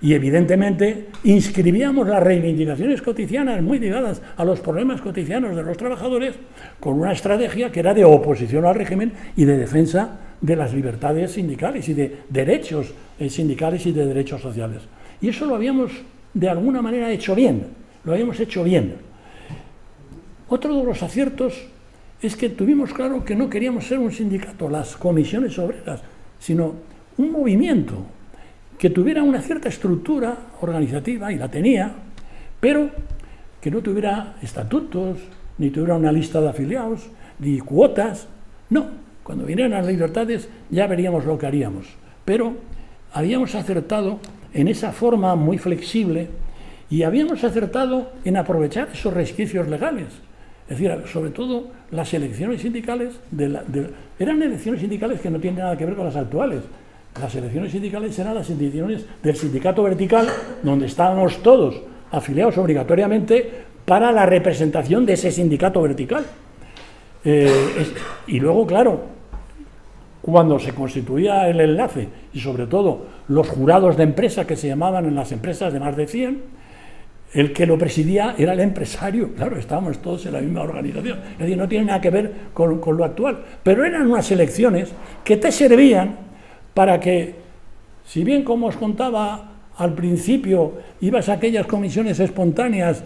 y evidentemente inscribíamos las reivindicaciones cotidianas muy ligadas a los problemas cotidianos de los trabajadores con una estrategia que era de oposición al régimen y de defensa de las libertades sindicales y de derechos eh, sindicales y de derechos sociales. Y eso lo habíamos de alguna manera hecho bien, lo habíamos hecho bien. Otro de los aciertos es que tuvimos claro que no queríamos ser un sindicato, las comisiones obreras, sino un movimiento que tuviera una cierta estructura organizativa, y la tenía, pero que no tuviera estatutos, ni tuviera una lista de afiliados, ni cuotas. No, cuando vinieran las libertades ya veríamos lo que haríamos. Pero habíamos acertado en esa forma muy flexible y habíamos acertado en aprovechar esos resquicios legales. Es decir, sobre todo las elecciones sindicales, eran elecciones sindicales que no tienen nada que ver con las actuales. Las elecciones sindicales eran las elecciones del sindicato vertical, donde estábamos todos afiliados obligatoriamente para la representación de ese sindicato vertical. Eh, y luego, claro, cuando se constituía el enlace y sobre todo los jurados de empresa que se llamaban en las empresas de más de 100, el que lo presidía era el empresario. Claro, estábamos todos en la misma organización. Es decir, no tiene nada que ver con, lo actual. Pero eran unas elecciones que te servían para que, si bien como os contaba al principio, ibas a aquellas comisiones espontáneas,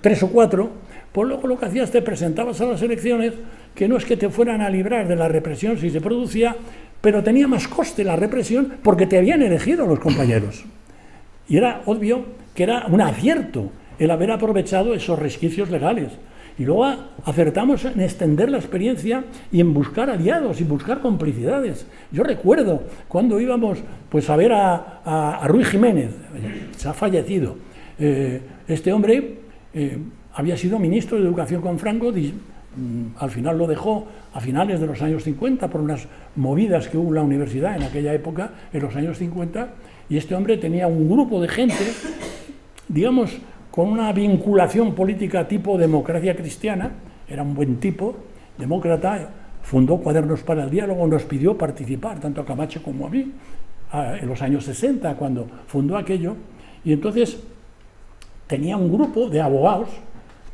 tres o cuatro, pues luego lo que hacías te presentabas a las elecciones, que no es que te fueran a librar de la represión si se producía, pero tenía más coste la represión porque te habían elegido los compañeros. Y era obvio que era un acierto el haber aprovechado esos resquicios legales. Y luego acertamos en extender la experiencia y en buscar aliados y buscar complicidades. Yo recuerdo cuando íbamos pues, a ver a, a, Ruiz Jiménez, se ha fallecido. Eh, este hombre eh, había sido ministro de Educación con Franco, mm, al final lo dejó a finales de los años 50 por unas movidas que hubo en la universidad en aquella época, en los años 50, y este hombre tenía un grupo de gente, digamos, con una vinculación política tipo democracia cristiana, era un buen tipo, demócrata, fundó Cuadernos para el Diálogo, nos pidió participar, tanto a Camacho como a mí, en los años 60, cuando fundó aquello, y entonces tenía un grupo de abogados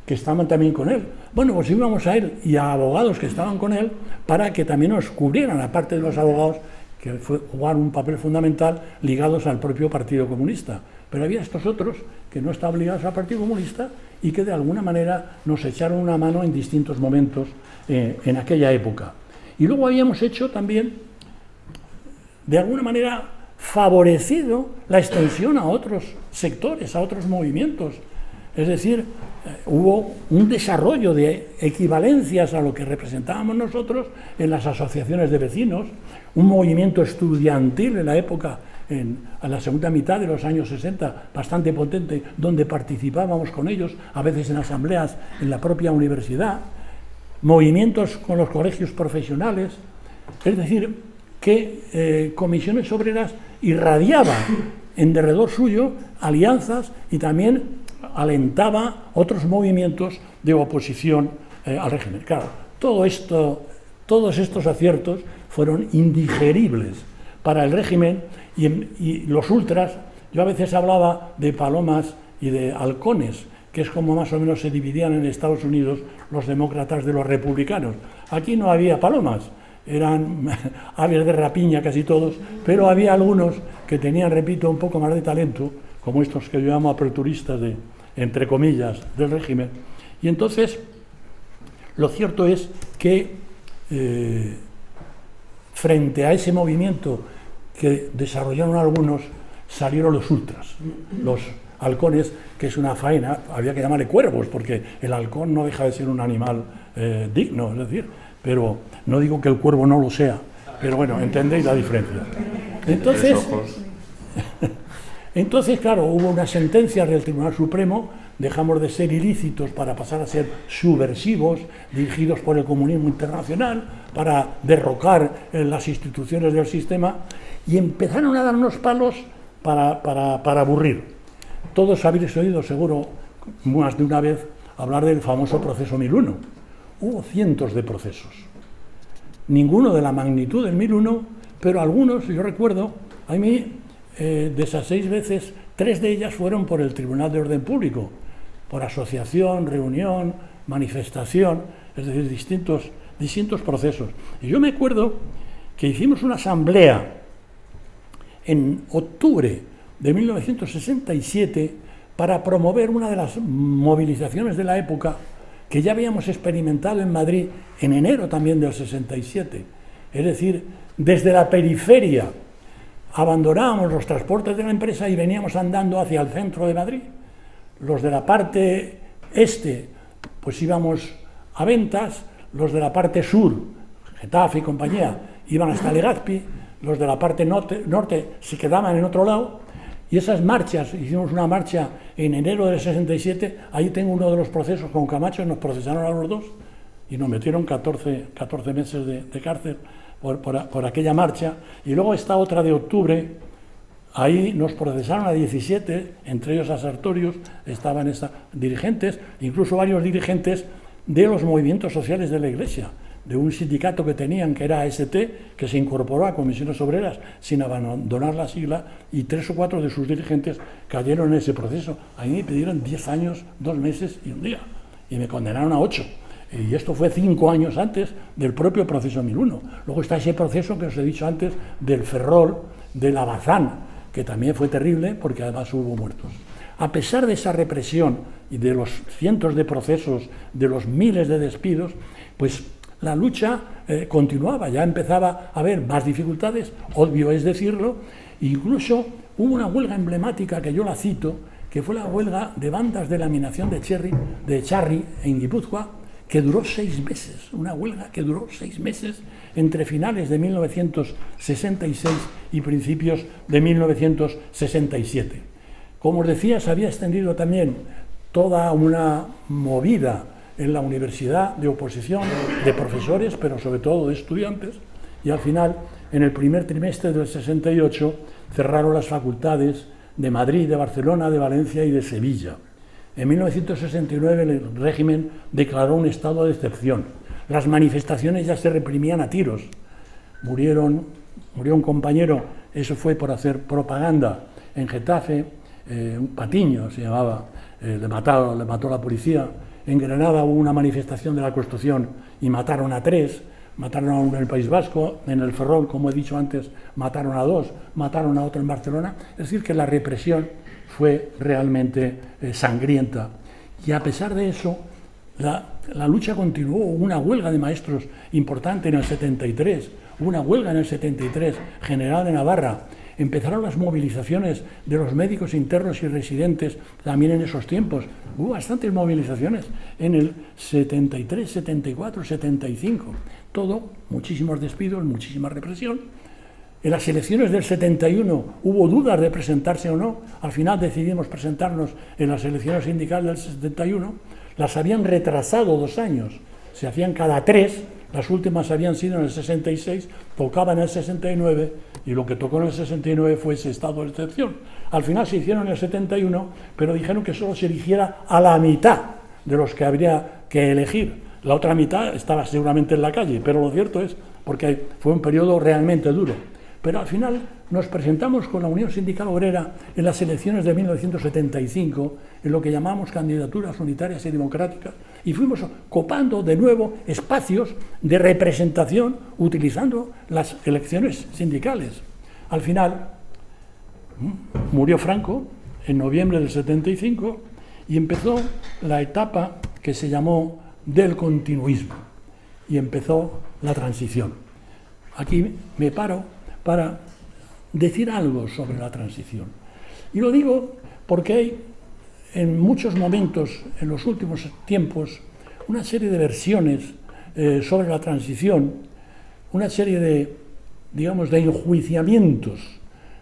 que estaban también con él. Bueno, pues íbamos a él y a abogados que estaban con él para que también nos cubrieran, aparte de los abogados, que fue, jugaron un papel fundamental ligados al propio Partido Comunista. Pero había estos otros que no estaban ligados al Partido Comunista y que de alguna manera nos echaron una mano en distintos momentos eh, en aquella época. Y luego habíamos hecho también, de alguna manera, favorecido la extensión a otros sectores, a otros movimientos. Es decir, hubo un desarrollo de equivalencias a lo que representábamos nosotros en las asociaciones de vecinos, un movimiento estudiantil en la época, en, la segunda mitad de los años 60, bastante potente, donde participábamos con ellos, a veces en asambleas en la propia universidad, movimientos con los colegios profesionales, es decir, que eh, comisiones obreras irradiaba en derredor suyo alianzas y también alentaba otros movimientos de oposición eh, al régimen. Claro, todo esto, todos estos aciertos fueron indigeribles para el régimen y, y los ultras, yo a veces hablaba de palomas y de halcones, que es como más o menos se dividían en Estados Unidos los demócratas de los republicanos. Aquí no había palomas, eran aves de rapiña casi todos, pero había algunos que tenían, repito, un poco más de talento, como estos que yo llamo aperturistas de, entre comillas, del régimen. Y entonces, lo cierto es que eh, frente a ese movimiento que desarrollaron algunos, salieron los ultras, los halcones, que es una faena, había que llamarle cuervos, porque el halcón no deja de ser un animal eh, digno, es decir, pero no digo que el cuervo no lo sea, pero bueno, entendéis la diferencia. Entonces, entonces, claro, hubo una sentencia del Tribunal Supremo, dejamos de ser ilícitos para pasar a ser subversivos, dirigidos por el comunismo internacional, para derrocar eh, las instituciones del sistema, y empezaron a darnos palos para, para, para aburrir. Todos habéis oído, seguro, más de una vez, hablar del famoso proceso 1001. Hubo cientos de procesos. Ninguno de la magnitud del 1001, pero algunos, yo recuerdo, a mí, eh, de esas seis veces, tres de ellas fueron por el Tribunal de Orden Público, por asociación, reunión, manifestación, es decir, distintos, distintos procesos. Y yo me acuerdo que hicimos una asamblea en octubre de 1967 para promover una de las movilizaciones de la época que ya habíamos experimentado en Madrid en enero también del 67. Es decir, desde la periferia abandonábamos los transportes de la empresa y veníamos andando hacia el centro de Madrid. Los de la parte este, pues íbamos a ventas, los de la parte sur, Getafe y compañía, iban hasta Legazpi, los de la parte norte, norte se quedaban en otro lado. Y esas marchas, hicimos una marcha en enero del 67, ahí tengo uno de los procesos con Camacho, nos procesaron a los dos y nos metieron 14, 14 meses de, cárcel por, aquella marcha. Y luego esta otra de octubre, ahí nos procesaron a 17, entre ellos a Sartorius, estaban esta, dirigentes, incluso varios dirigentes de los movimientos sociales de la Iglesia de un sindicato que tenían, que era AST, que se incorporó a comisiones obreras sin abandonar la sigla, y tres o cuatro de sus dirigentes cayeron en ese proceso. A mí me pidieron diez años, dos meses y un día, y me condenaron a ocho. Y esto fue cinco años antes del propio proceso 1001. Luego está ese proceso que os he dicho antes del Ferrol, del Abazán, que también fue terrible porque además hubo muertos. A pesar de esa represión y de los cientos de procesos, de los miles de despidos, pues la lucha eh, continuaba, ya empezaba a haber más dificultades, obvio es decirlo, incluso hubo una huelga emblemática que yo la cito, que fue la huelga de bandas de laminación de, cherry, de Charri en Guipúzcoa, que duró seis meses, una huelga que duró seis meses entre finales de 1966 y principios de 1967. Como os decía, se había extendido también toda una movida en la universidad de oposición de profesores, pero sobre todo de estudiantes, y al final, en el primer trimestre del 68, cerraron las facultades de Madrid, de Barcelona, de Valencia y de Sevilla. En 1969 el régimen declaró un estado de excepción. Las manifestaciones ya se reprimían a tiros. Murieron, murió un compañero, eso fue por hacer propaganda en Getafe, eh, un Patiño se llamaba, eh, le, mataron, le mató la policía, en Granada hubo una manifestación de la construcción y mataron a tres, mataron a uno en el País Vasco, en el Ferrol, como he dicho antes, mataron a dos, mataron a otro en Barcelona. Es decir, que la represión fue realmente eh, sangrienta. Y a pesar de eso, la, la, lucha continuó. Una huelga de maestros importante en el 73, hubo una huelga en el 73 general de Navarra, Empezaron las movilizaciones de los médicos internos y residentes también en esos tiempos. Hubo bastantes movilizaciones en el 73, 74, 75. Todo, muchísimos despidos, muchísima represión. En las elecciones del 71 hubo dudas de presentarse o no. Al final decidimos presentarnos en las elecciones sindicales del 71. Las habían retrasado dos años. Se hacían cada tres las últimas habían sido en el 66, tocaba en el 69 y lo que tocó en el 69 fue ese estado de excepción. Al final se hicieron en el 71, pero dijeron que solo se eligiera a la mitad de los que habría que elegir. La otra mitad estaba seguramente en la calle, pero lo cierto es, porque fue un periodo realmente duro. Pero al final nos presentamos con la Unión Sindical Obrera en las elecciones de 1975, en lo que llamamos candidaturas unitarias y democráticas, y fuimos copando de nuevo espacios de representación utilizando las elecciones sindicales. Al final murió Franco en noviembre del 75 y empezó la etapa que se llamó del continuismo y empezó la transición. Aquí me paro para decir algo sobre la transición. Y lo digo porque hay en muchos momentos, en los últimos tiempos, una serie de versiones eh, sobre la transición, una serie de, digamos, de enjuiciamientos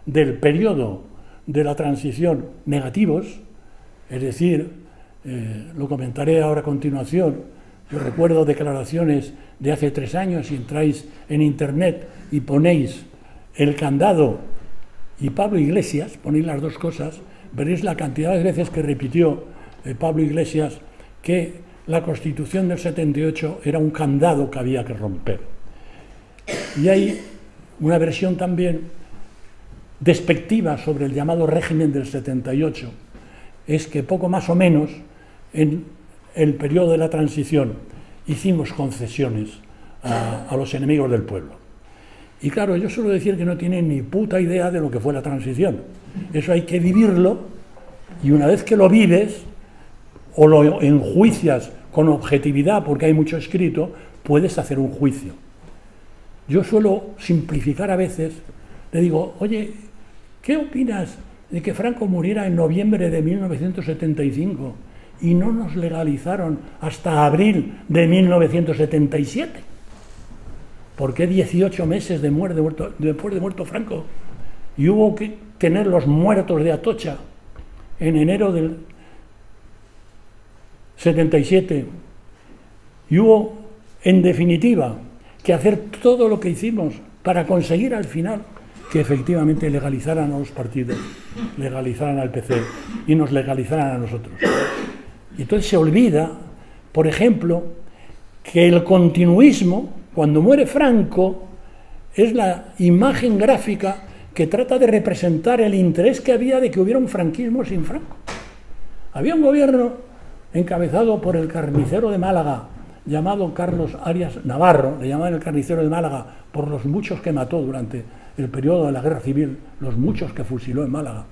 del periodo de la transición negativos, es decir, eh, lo comentaré ahora a continuación, yo recuerdo declaraciones de hace tres años, si entráis en internet y ponéis el candado y Pablo Iglesias, ponéis las dos cosas, veréis la cantidad de veces que repitió eh, Pablo Iglesias que la Constitución del 78 era un candado que había que romper. Y hay una versión también despectiva sobre el llamado régimen del 78, es que poco más o menos en el periodo de la transición hicimos concesiones a, a los enemigos del pueblo. Y claro, yo suelo decir que no tienen ni puta idea de lo que fue la transición. Eso hay que vivirlo y una vez que lo vives o lo enjuicias con objetividad, porque hay mucho escrito, puedes hacer un juicio. Yo suelo simplificar a veces, le digo, oye, ¿qué opinas de que Franco muriera en noviembre de 1975 y no nos legalizaron hasta abril de 1977? ¿Por qué 18 meses de muerte, después de muerto Franco? Y hubo que tener los muertos de Atocha en enero del 77. Y hubo, en definitiva, que hacer todo lo que hicimos para conseguir al final que efectivamente legalizaran a los partidos, legalizaran al PC y nos legalizaran a nosotros. Y entonces se olvida, por ejemplo, que el continuismo cuando muere Franco, es la imagen gráfica que trata de representar el interés que había de que hubiera un franquismo sin Franco. Había un gobierno encabezado por el carnicero de Málaga, llamado Carlos Arias Navarro, le llamaban el carnicero de Málaga por los muchos que mató durante el periodo de la guerra civil, los muchos que fusiló en Málaga.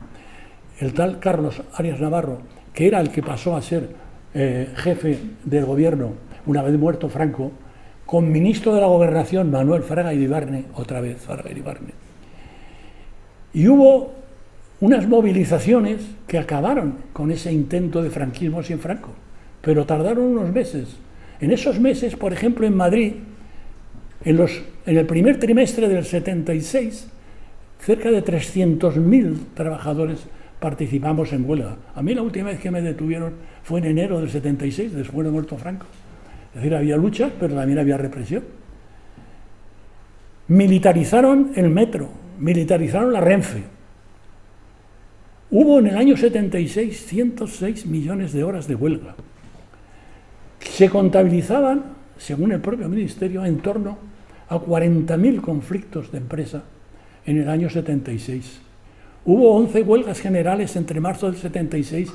El tal Carlos Arias Navarro, que era el que pasó a ser eh, jefe del gobierno una vez muerto Franco, con ministro de la Gobernación Manuel Fraga y Ibarne, otra vez Fraga y Ibarne. Y hubo unas movilizaciones que acabaron con ese intento de franquismo sin Franco, pero tardaron unos meses. En esos meses, por ejemplo, en Madrid, en, los, en el primer trimestre del 76, cerca de 300.000 trabajadores participamos en huelga. A mí la última vez que me detuvieron fue en enero del 76, después de muerto Franco. Es decir, había luchas, pero también había represión. Militarizaron el metro, militarizaron la Renfe. Hubo en el año 76 106 millones de horas de huelga. Se contabilizaban, según el propio ministerio, en torno a 40.000 conflictos de empresa en el año 76. Hubo 11 huelgas generales entre marzo del 76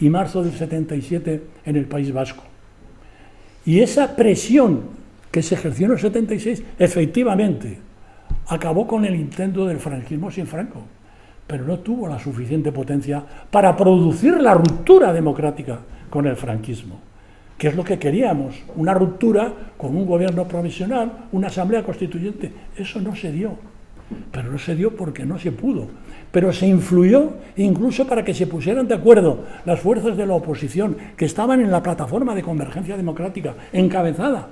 y marzo del 77 en el País Vasco. Y esa presión que se ejerció en el 76, efectivamente, acabó con el intento del franquismo sin Franco, pero no tuvo la suficiente potencia para producir la ruptura democrática con el franquismo, que es lo que queríamos, una ruptura con un gobierno provisional, una asamblea constituyente. Eso no se dio, pero no se dio porque no se pudo pero se influyó incluso para que se pusieran de acuerdo las fuerzas de la oposición que estaban en la plataforma de convergencia democrática, encabezada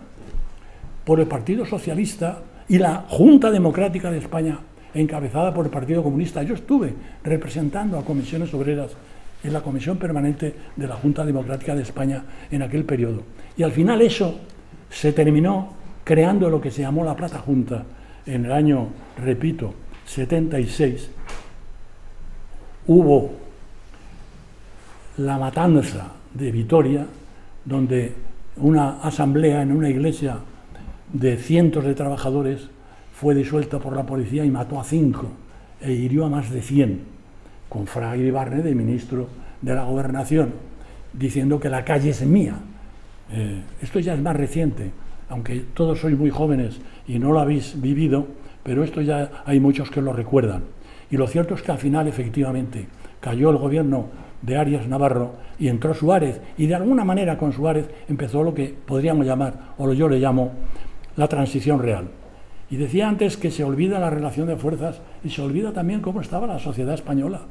por el Partido Socialista y la Junta Democrática de España, encabezada por el Partido Comunista. Yo estuve representando a comisiones obreras en la Comisión Permanente de la Junta Democrática de España en aquel periodo. Y al final eso se terminó creando lo que se llamó la Plata Junta en el año, repito, 76, hubo la matanza de Vitoria, donde una asamblea en una iglesia de cientos de trabajadores fue disuelta por la policía y mató a cinco e hirió a más de cien, con Fraga Barne de ministro de la gobernación, diciendo que la calle es mía. Eh, esto ya es más reciente, aunque todos sois muy jóvenes y no lo habéis vivido, pero esto ya hay muchos que lo recuerdan. Y lo cierto es que al final, efectivamente, cayó el gobierno de Arias Navarro y entró Suárez, y de alguna manera con Suárez empezó lo que podríamos llamar, o lo yo le llamo, la transición real. Y decía antes que se olvida la relación de fuerzas y se olvida también cómo estaba la sociedad española.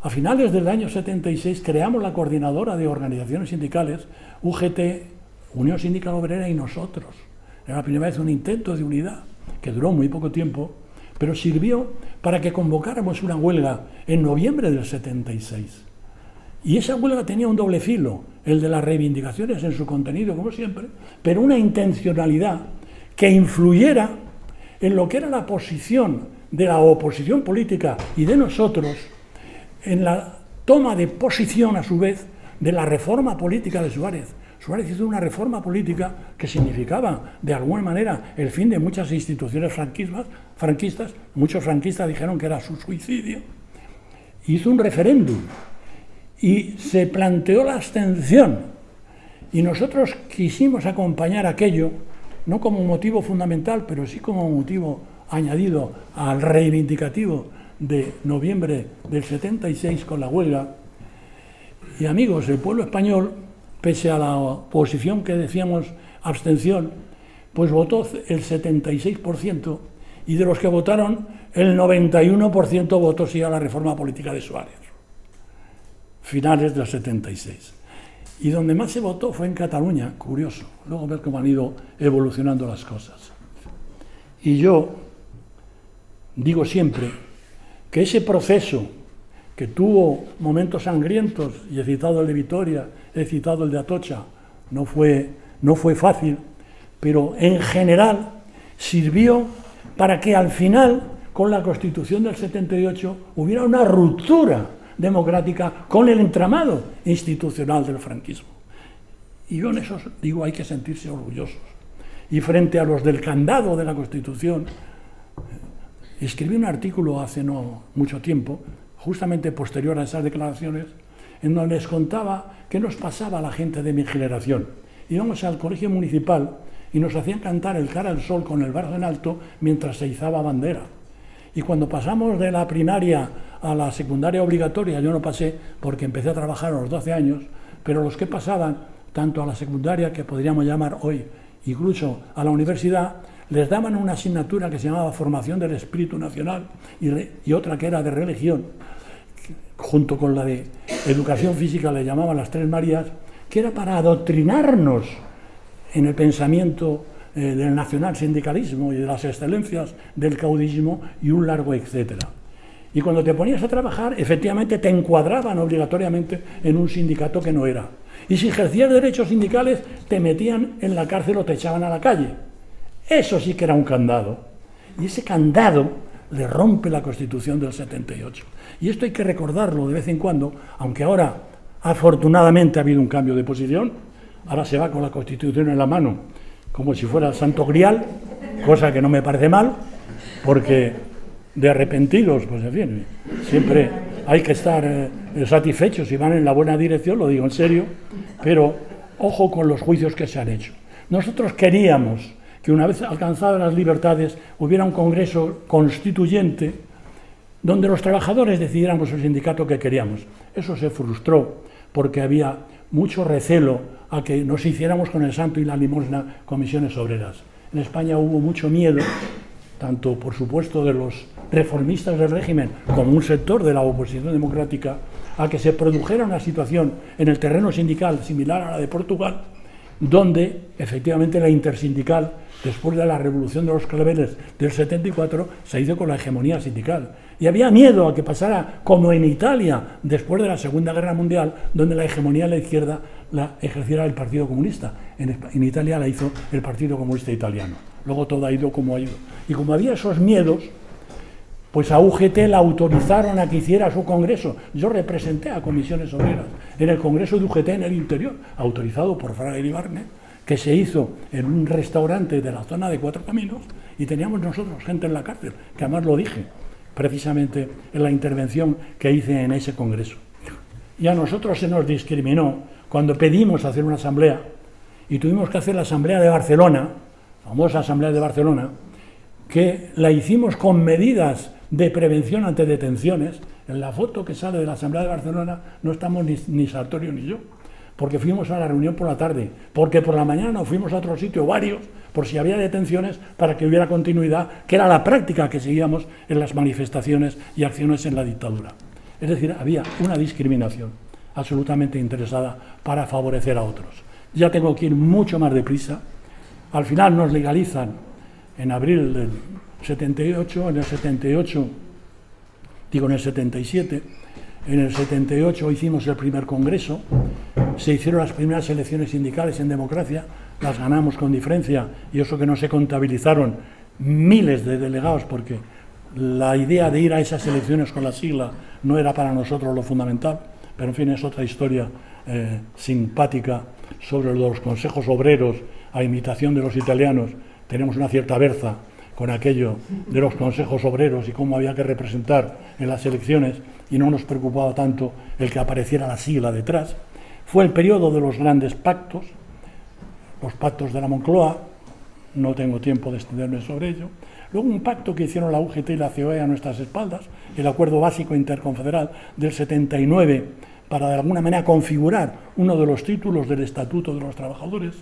A finales del año 76 creamos la coordinadora de organizaciones sindicales, UGT, Unión Sindical Obrera y nosotros. Era la primera vez un intento de unidad que duró muy poco tiempo, pero sirvió para que convocáramos una huelga en noviembre del 76. Y esa huelga tenía un doble filo, el de las reivindicaciones en su contenido, como siempre, pero una intencionalidad que influyera en lo que era la posición de la oposición política y de nosotros en la toma de posición, a su vez, de la reforma política de Suárez. Suárez hizo una reforma política que significaba, de alguna manera, el fin de muchas instituciones franquistas. Muchos franquistas dijeron que era su suicidio. Hizo un referéndum y se planteó la abstención. Y nosotros quisimos acompañar aquello, no como motivo fundamental, pero sí como motivo añadido al reivindicativo de noviembre del 76 con la huelga. Y amigos, el pueblo español, pese a la posición que decíamos abstención, pues votó el 76% y de los que votaron el 91% votó sí a la reforma política de Suárez, finales del 76. Y donde más se votó fue en Cataluña, curioso, luego ver cómo han ido evolucionando las cosas. Y yo digo siempre que ese proceso que tuvo momentos sangrientos, y he citado el de Vitoria, he citado el de Atocha, no fue, no fue fácil, pero en general sirvió para que al final, con la Constitución del 78, hubiera una ruptura democrática con el entramado institucional del franquismo. Y yo en eso digo hay que sentirse orgullosos. Y frente a los del candado de la Constitución, escribí un artículo hace no mucho tiempo, justamente posterior a esas declaraciones, en donde les contaba qué nos pasaba a la gente de mi generación. Íbamos al colegio municipal y nos hacían cantar el cara al sol con el brazo en alto mientras se izaba bandera. Y cuando pasamos de la primaria a la secundaria obligatoria, yo no pasé porque empecé a trabajar a los 12 años, pero los que pasaban, tanto a la secundaria, que podríamos llamar hoy, incluso a la universidad, les daban una asignatura que se llamaba Formación del Espíritu Nacional y, otra que era de religión, junto con la de Educación Física, le llamaban las Tres Marías, que era para adoctrinarnos en el pensamiento eh, del nacional sindicalismo y de las excelencias del caudillismo y un largo etcétera. Y cuando te ponías a trabajar, efectivamente te encuadraban obligatoriamente en un sindicato que no era. Y si ejercías derechos sindicales, te metían en la cárcel o te echaban a la calle. Eso sí que era un candado. Y ese candado le rompe la Constitución del 78. Y esto hay que recordarlo de vez en cuando, aunque ahora afortunadamente ha habido un cambio de posición, ahora se va con la Constitución en la mano, como si fuera el Santo Grial, cosa que no me parece mal, porque de arrepentidos, pues en fin, siempre hay que estar eh, satisfechos y van en la buena dirección, lo digo en serio, pero ojo con los juicios que se han hecho. Nosotros queríamos que una vez alcanzadas las libertades hubiera un Congreso constituyente donde los trabajadores decidiéramos el sindicato que queríamos. Eso se frustró porque había mucho recelo a que nos hiciéramos con el santo y la limosna comisiones obreras. En España hubo mucho miedo, tanto por supuesto de los reformistas del régimen como un sector de la oposición democrática, a que se produjera una situación en el terreno sindical similar a la de Portugal, donde efectivamente la intersindical después de la revolución de los claveles del 74, se hizo con la hegemonía sindical. Y había miedo a que pasara como en Italia, después de la Segunda Guerra Mundial, donde la hegemonía de la izquierda la ejerciera el Partido Comunista. En, Italia la hizo el Partido Comunista Italiano. Luego todo ha ido como ha ido. Y como había esos miedos, pues a UGT la autorizaron a que hiciera su congreso. Yo representé a comisiones obreras en el congreso de UGT en el interior, autorizado por Fraga Barne que se hizo en un restaurante de la zona de Cuatro Caminos y teníamos nosotros gente en la cárcel, que además lo dije precisamente en la intervención que hice en ese congreso. Y a nosotros se nos discriminó cuando pedimos hacer una asamblea y tuvimos que hacer la asamblea de Barcelona, famosa asamblea de Barcelona, que la hicimos con medidas de prevención ante detenciones. En la foto que sale de la asamblea de Barcelona no estamos ni, Sartorio ni yo porque fuimos a la reunión por la tarde, porque por la mañana fuimos a otro sitio, varios, por si había detenciones, para que hubiera continuidad, que era la práctica que seguíamos en las manifestaciones y acciones en la dictadura. Es decir, había una discriminación absolutamente interesada para favorecer a otros. Ya tengo que ir mucho más deprisa. Al final nos legalizan en abril del 78, en el 78, digo en el 77, en el 78 hicimos el primer congreso, se hicieron las primeras elecciones sindicales en democracia, las ganamos con diferencia. Y eso que no se contabilizaron miles de delegados porque la idea de ir a esas elecciones con la sigla no era para nosotros lo fundamental, pero en fin es otra historia eh, simpática sobre los consejos obreros a imitación de los italianos. Tenemos una cierta berza con aquello de los consejos obreros y cómo había que representar en las elecciones y no nos preocupaba tanto el que apareciera la sigla detrás. Fue el periodo de los grandes pactos, los pactos de la Moncloa, no tengo tiempo de extenderme sobre ello. Luego un pacto que hicieron la UGT y la COE a nuestras espaldas, el Acuerdo Básico Interconfederal del 79, para de alguna manera configurar uno de los títulos del Estatuto de los Trabajadores.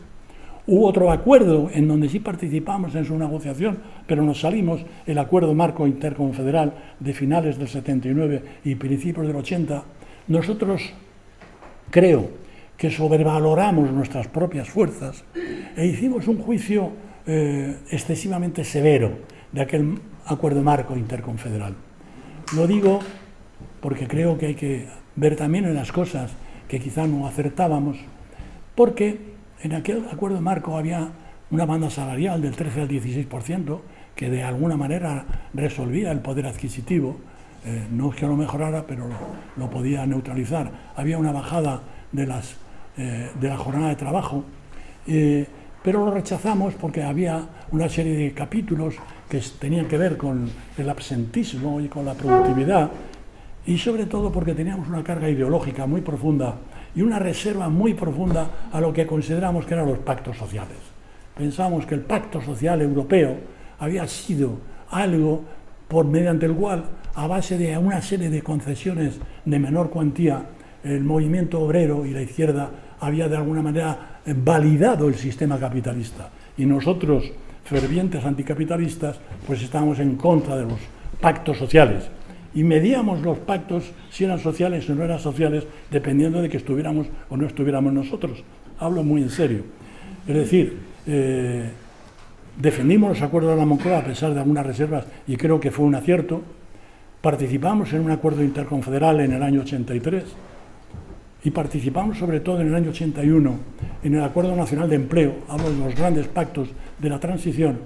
Hubo otro acuerdo en donde sí participamos en su negociación, pero nos salimos, el Acuerdo Marco Interconfederal de finales del 79 y principios del 80. Nosotros creo que sobrevaloramos nuestras propias fuerzas e hicimos un juicio eh, excesivamente severo de aquel Acuerdo Marco Interconfederal. Lo digo porque creo que hay que ver también en las cosas que quizá no acertábamos, porque en aquel acuerdo marco había una banda salarial del 13 al 16% que de alguna manera resolvía el poder adquisitivo. Eh, no es que lo mejorara, pero lo, podía neutralizar. Había una bajada de, las, eh, de la jornada de trabajo, eh, pero lo rechazamos porque había una serie de capítulos que tenían que ver con el absentismo y con la productividad, y sobre todo porque teníamos una carga ideológica muy profunda y una reserva muy profunda a lo que consideramos que eran los pactos sociales. Pensamos que el pacto social europeo había sido algo por mediante el cual, a base de una serie de concesiones de menor cuantía, el movimiento obrero y la izquierda había de alguna manera validado el sistema capitalista. Y nosotros, fervientes anticapitalistas, pues estábamos en contra de los pactos sociales y medíamos los pactos si eran sociales o no eran sociales, dependiendo de que estuviéramos o no estuviéramos nosotros. Hablo muy en serio. Es decir, eh, defendimos los acuerdos de la Moncloa a pesar de algunas reservas y creo que fue un acierto. Participamos en un acuerdo interconfederal en el año 83 y participamos sobre todo en el año 81 en el Acuerdo Nacional de Empleo, hablo de los grandes pactos de la transición,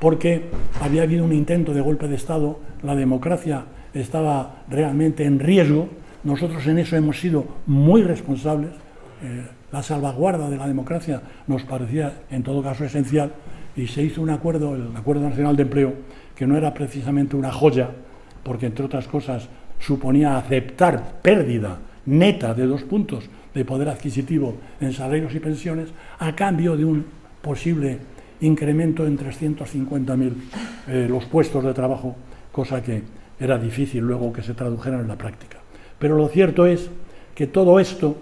porque había habido un intento de golpe de Estado, la democracia estaba realmente en riesgo. Nosotros en eso hemos sido muy responsables. Eh, la salvaguarda de la democracia nos parecía en todo caso esencial y se hizo un acuerdo, el Acuerdo Nacional de Empleo, que no era precisamente una joya, porque entre otras cosas suponía aceptar pérdida neta de dos puntos de poder adquisitivo en salarios y pensiones a cambio de un posible incremento en 350.000 eh, los puestos de trabajo, cosa que era difícil luego que se tradujeran en la práctica. Pero lo cierto es que todo esto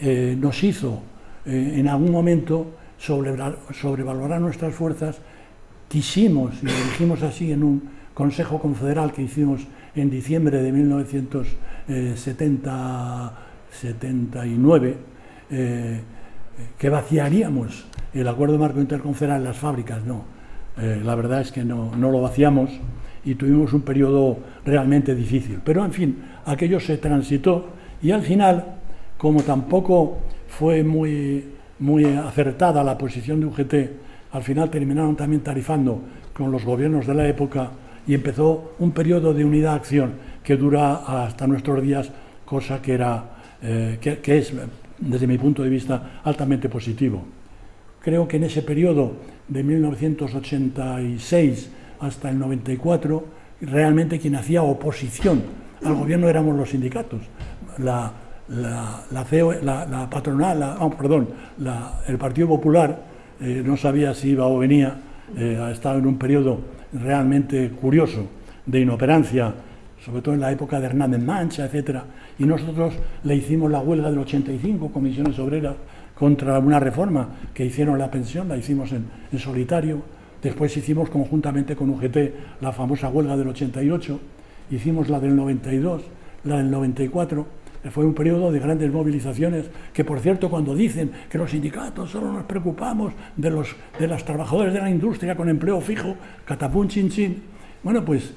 eh, nos hizo eh, en algún momento sobrevalorar nuestras fuerzas. Quisimos, y lo dijimos así en un Consejo Confederal que hicimos en diciembre de 1979, eh, que vaciaríamos el acuerdo marco interconfederal en las fábricas. No, la verdad es que no, no lo vaciamos y tuvimos un periodo realmente difícil. Pero en fin, aquello se transitó y al final, como tampoco fue muy, muy acertada la posición de UGT, al final terminaron también tarifando con los gobiernos de la época y empezó un periodo de unidad-acción que dura hasta nuestros días, cosa que, era, eh, que, es desde mi punto de vista, altamente positivo. Creo que en ese periodo de 1986 hasta el 94, realmente quien hacía oposición al gobierno éramos los sindicatos. La, la, la, patronal, oh, perdón, el Partido Popular eh, no sabía si iba o venía, eh, ha estado en un periodo realmente curioso de inoperancia, sobre todo en la época de Hernández Mancha, etcétera, y nosotros le hicimos la huelga del 85, comisiones obreras, contra una reforma que hicieron la pensión, la hicimos en solitario, después hicimos conjuntamente con UGT la famosa huelga del 88, hicimos la del 92, la del 94, fue un periodo de grandes movilizaciones, que por cierto cuando dicen que los sindicatos solo nos preocupamos de los de las trabajadores de la industria con empleo fijo, catapún chin chin, bueno pues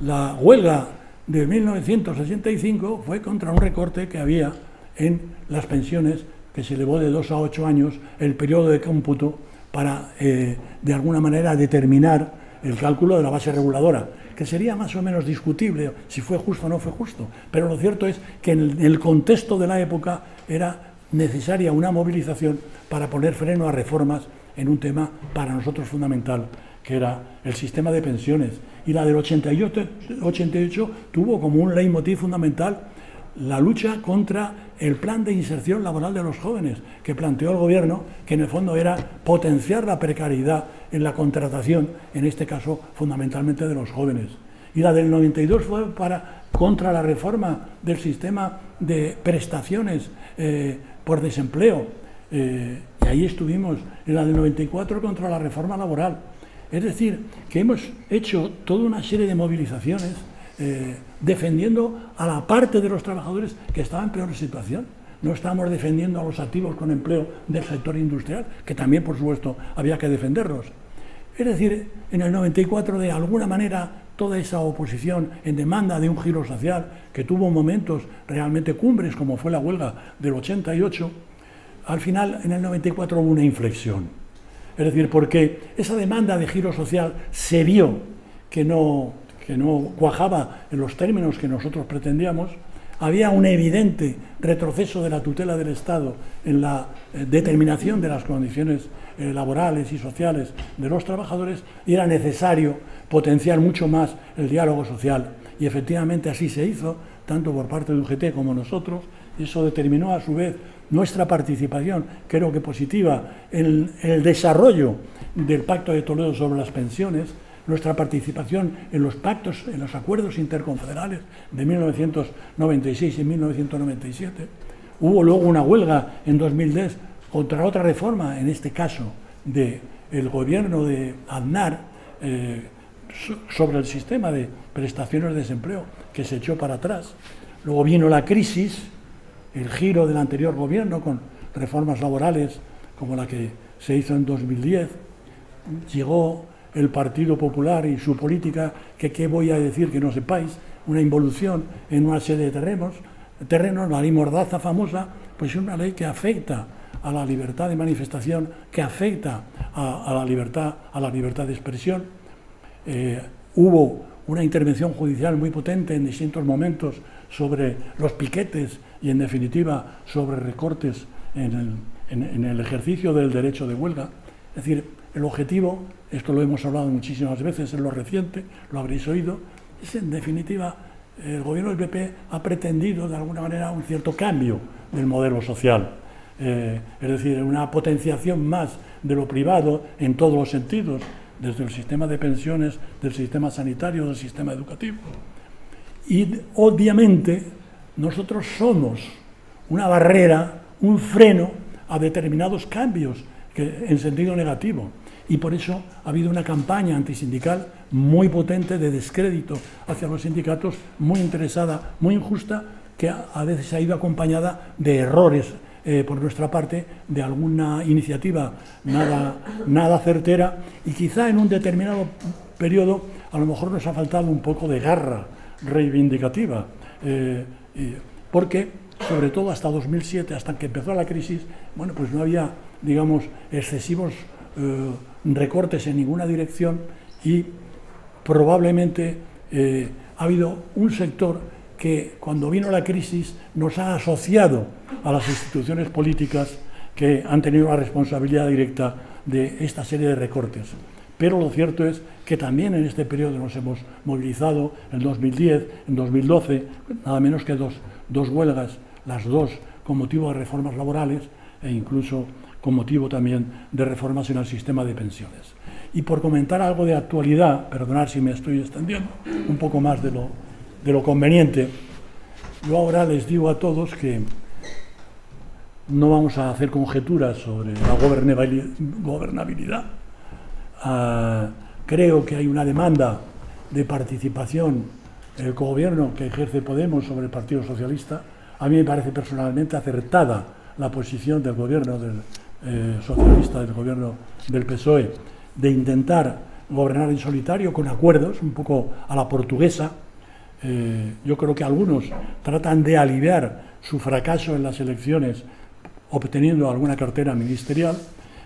la huelga de 1965 fue contra un recorte que había en las pensiones que se elevó de dos a ocho años el periodo de cómputo para eh, de alguna manera determinar el cálculo de la base reguladora que sería más o menos discutible si fue justo o no fue justo, pero lo cierto es que en el contexto de la época era necesaria una movilización para poner freno a reformas en un tema para nosotros fundamental, que era el sistema de pensiones. Y la del 88, 88 tuvo como un leitmotiv fundamental la lucha contra el plan de inserción laboral de los jóvenes que planteó el gobierno, que en el fondo era potenciar la precariedad en la contratación, en este caso fundamentalmente de los jóvenes. Y la del 92 fue para contra la reforma del sistema de prestaciones eh, por desempleo. Eh, y ahí estuvimos en la del 94 contra la reforma laboral. Es decir, que hemos hecho toda una serie de movilizaciones eh, defendiendo a la parte de los trabajadores que estaban en peor situación. No estamos defendiendo a los activos con empleo del sector industrial, que también, por supuesto, había que defenderlos. Es decir, en el 94, de alguna manera, toda esa oposición en demanda de un giro social, que tuvo momentos realmente cumbres, como fue la huelga del 88, al final, en el 94, hubo una inflexión. Es decir, porque esa demanda de giro social se vio que no, que no cuajaba en los términos que nosotros pretendíamos, había un evidente retroceso de la tutela del Estado en la eh, determinación de las condiciones eh, laborales y sociales de los trabajadores y era necesario potenciar mucho más el diálogo social. Y efectivamente así se hizo, tanto por parte de UGT como nosotros, y eso determinó a su vez nuestra participación, creo que positiva, en el desarrollo del Pacto de Toledo sobre las pensiones, nuestra participación en los pactos, en los acuerdos interconfederales de 1996 y 1997. Hubo luego una huelga en 2010 contra otra reforma, en este caso del gobierno de Aznar, eh, sobre el sistema de prestaciones de desempleo, que se echó para atrás. Luego vino la crisis, el giro del anterior gobierno con reformas laborales como la que se hizo en 2010. Llegó el Partido Popular y su política, que qué voy a decir que no sepáis, una involución en una serie de terrenos, terrenos, la ley Mordaza famosa, pues es una ley que afecta a la libertad de manifestación, que afecta a, la, libertad, a la libertad de expresión. Eh, hubo una intervención judicial muy potente en distintos momentos sobre los piquetes y, en definitiva, sobre recortes en el, en el ejercicio del derecho de huelga. Es decir, el objetivo, esto lo hemos hablado muchísimas veces en lo reciente, lo habréis oído, es en definitiva, el gobierno del PP ha pretendido de alguna manera un cierto cambio del modelo social, eh, es decir, una potenciación más de lo privado en todos los sentidos, desde el sistema de pensiones, del sistema sanitario, del sistema educativo. Y obviamente nosotros somos una barrera, un freno a determinados cambios en sentido negativo y por eso ha habido una campaña antisindical muy potente de descrédito hacia los sindicatos, muy interesada, muy injusta, que a veces ha ido acompañada de errores eh, por nuestra parte, de alguna iniciativa nada, nada certera. Y quizá en un determinado periodo a lo mejor nos ha faltado un poco de garra reivindicativa, eh, porque sobre todo hasta 2007, hasta que empezó la crisis, bueno, pues no había, digamos, excesivos eh, recortes en ninguna dirección y probablemente eh, ha habido un sector que cuando vino la crisis nos ha asociado a las instituciones políticas que han tenido la responsabilidad directa de esta serie de recortes. Pero lo cierto es que también en este periodo nos hemos movilizado en 2010, en 2012, nada menos que dos, dos huelgas, las dos con motivo de reformas laborales e incluso con motivo también de reformas en el sistema de pensiones. Y por comentar algo de actualidad, perdonar si me estoy extendiendo un poco más de lo, de lo conveniente, yo ahora les digo a todos que no vamos a hacer conjeturas sobre la gobernabilidad. Ah, creo que hay una demanda de participación el gobierno que ejerce Podemos sobre el Partido Socialista. A mí me parece personalmente acertada la posición del gobierno del eh, socialista, del gobierno del PSOE, de intentar gobernar en solitario con acuerdos, un poco a la portuguesa. Eh, yo creo que algunos tratan de aliviar su fracaso en las elecciones obteniendo alguna cartera ministerial,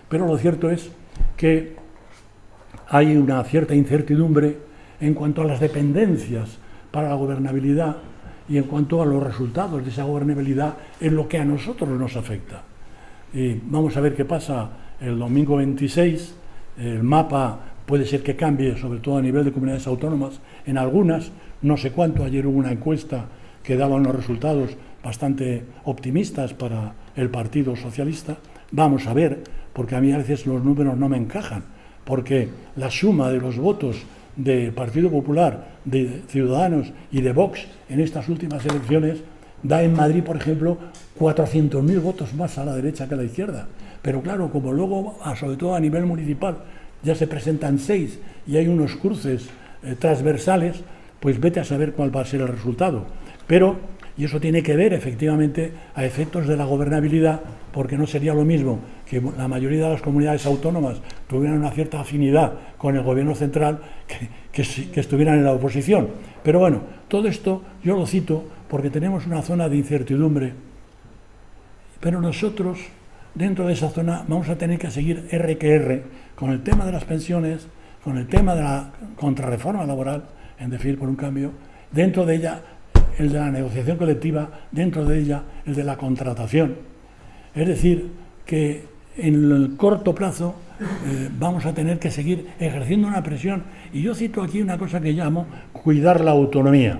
pero lo cierto es que hay una cierta incertidumbre en cuanto a las dependencias para la gobernabilidad y en cuanto a los resultados de esa gobernabilidad en lo que a nosotros nos afecta. Y vamos a ver qué pasa el domingo 26. El mapa puede ser que cambie, sobre todo a nivel de comunidades autónomas. En algunas, no sé cuánto, ayer hubo una encuesta que daba unos resultados bastante optimistas para el Partido Socialista. Vamos a ver, porque a mí a veces los números no me encajan, porque la suma de los votos del Partido Popular, de Ciudadanos y de Vox en estas últimas elecciones da en Madrid, por ejemplo, 400.000 votos más a la derecha que a la izquierda. Pero claro, como luego, sobre todo a nivel municipal, ya se presentan seis y hay unos cruces eh, transversales, pues vete a saber cuál va a ser el resultado. Pero y eso tiene que ver efectivamente a efectos de la gobernabilidad, porque no sería lo mismo que la mayoría de las comunidades autónomas tuvieran una cierta afinidad con el gobierno central que, que, estuvieran en la oposición. Pero bueno, todo esto yo lo cito porque tenemos una zona de incertidumbre, pero nosotros dentro de esa zona vamos a tener que seguir R que R con el tema de las pensiones, con el tema de la contrarreforma laboral, en decir, por un cambio, dentro de ella el de la negociación colectiva, dentro de ella el de la contratación. Es decir, que en el corto plazo eh, vamos a tener que seguir ejerciendo una presión. Y yo cito aquí una cosa que llamo cuidar la autonomía,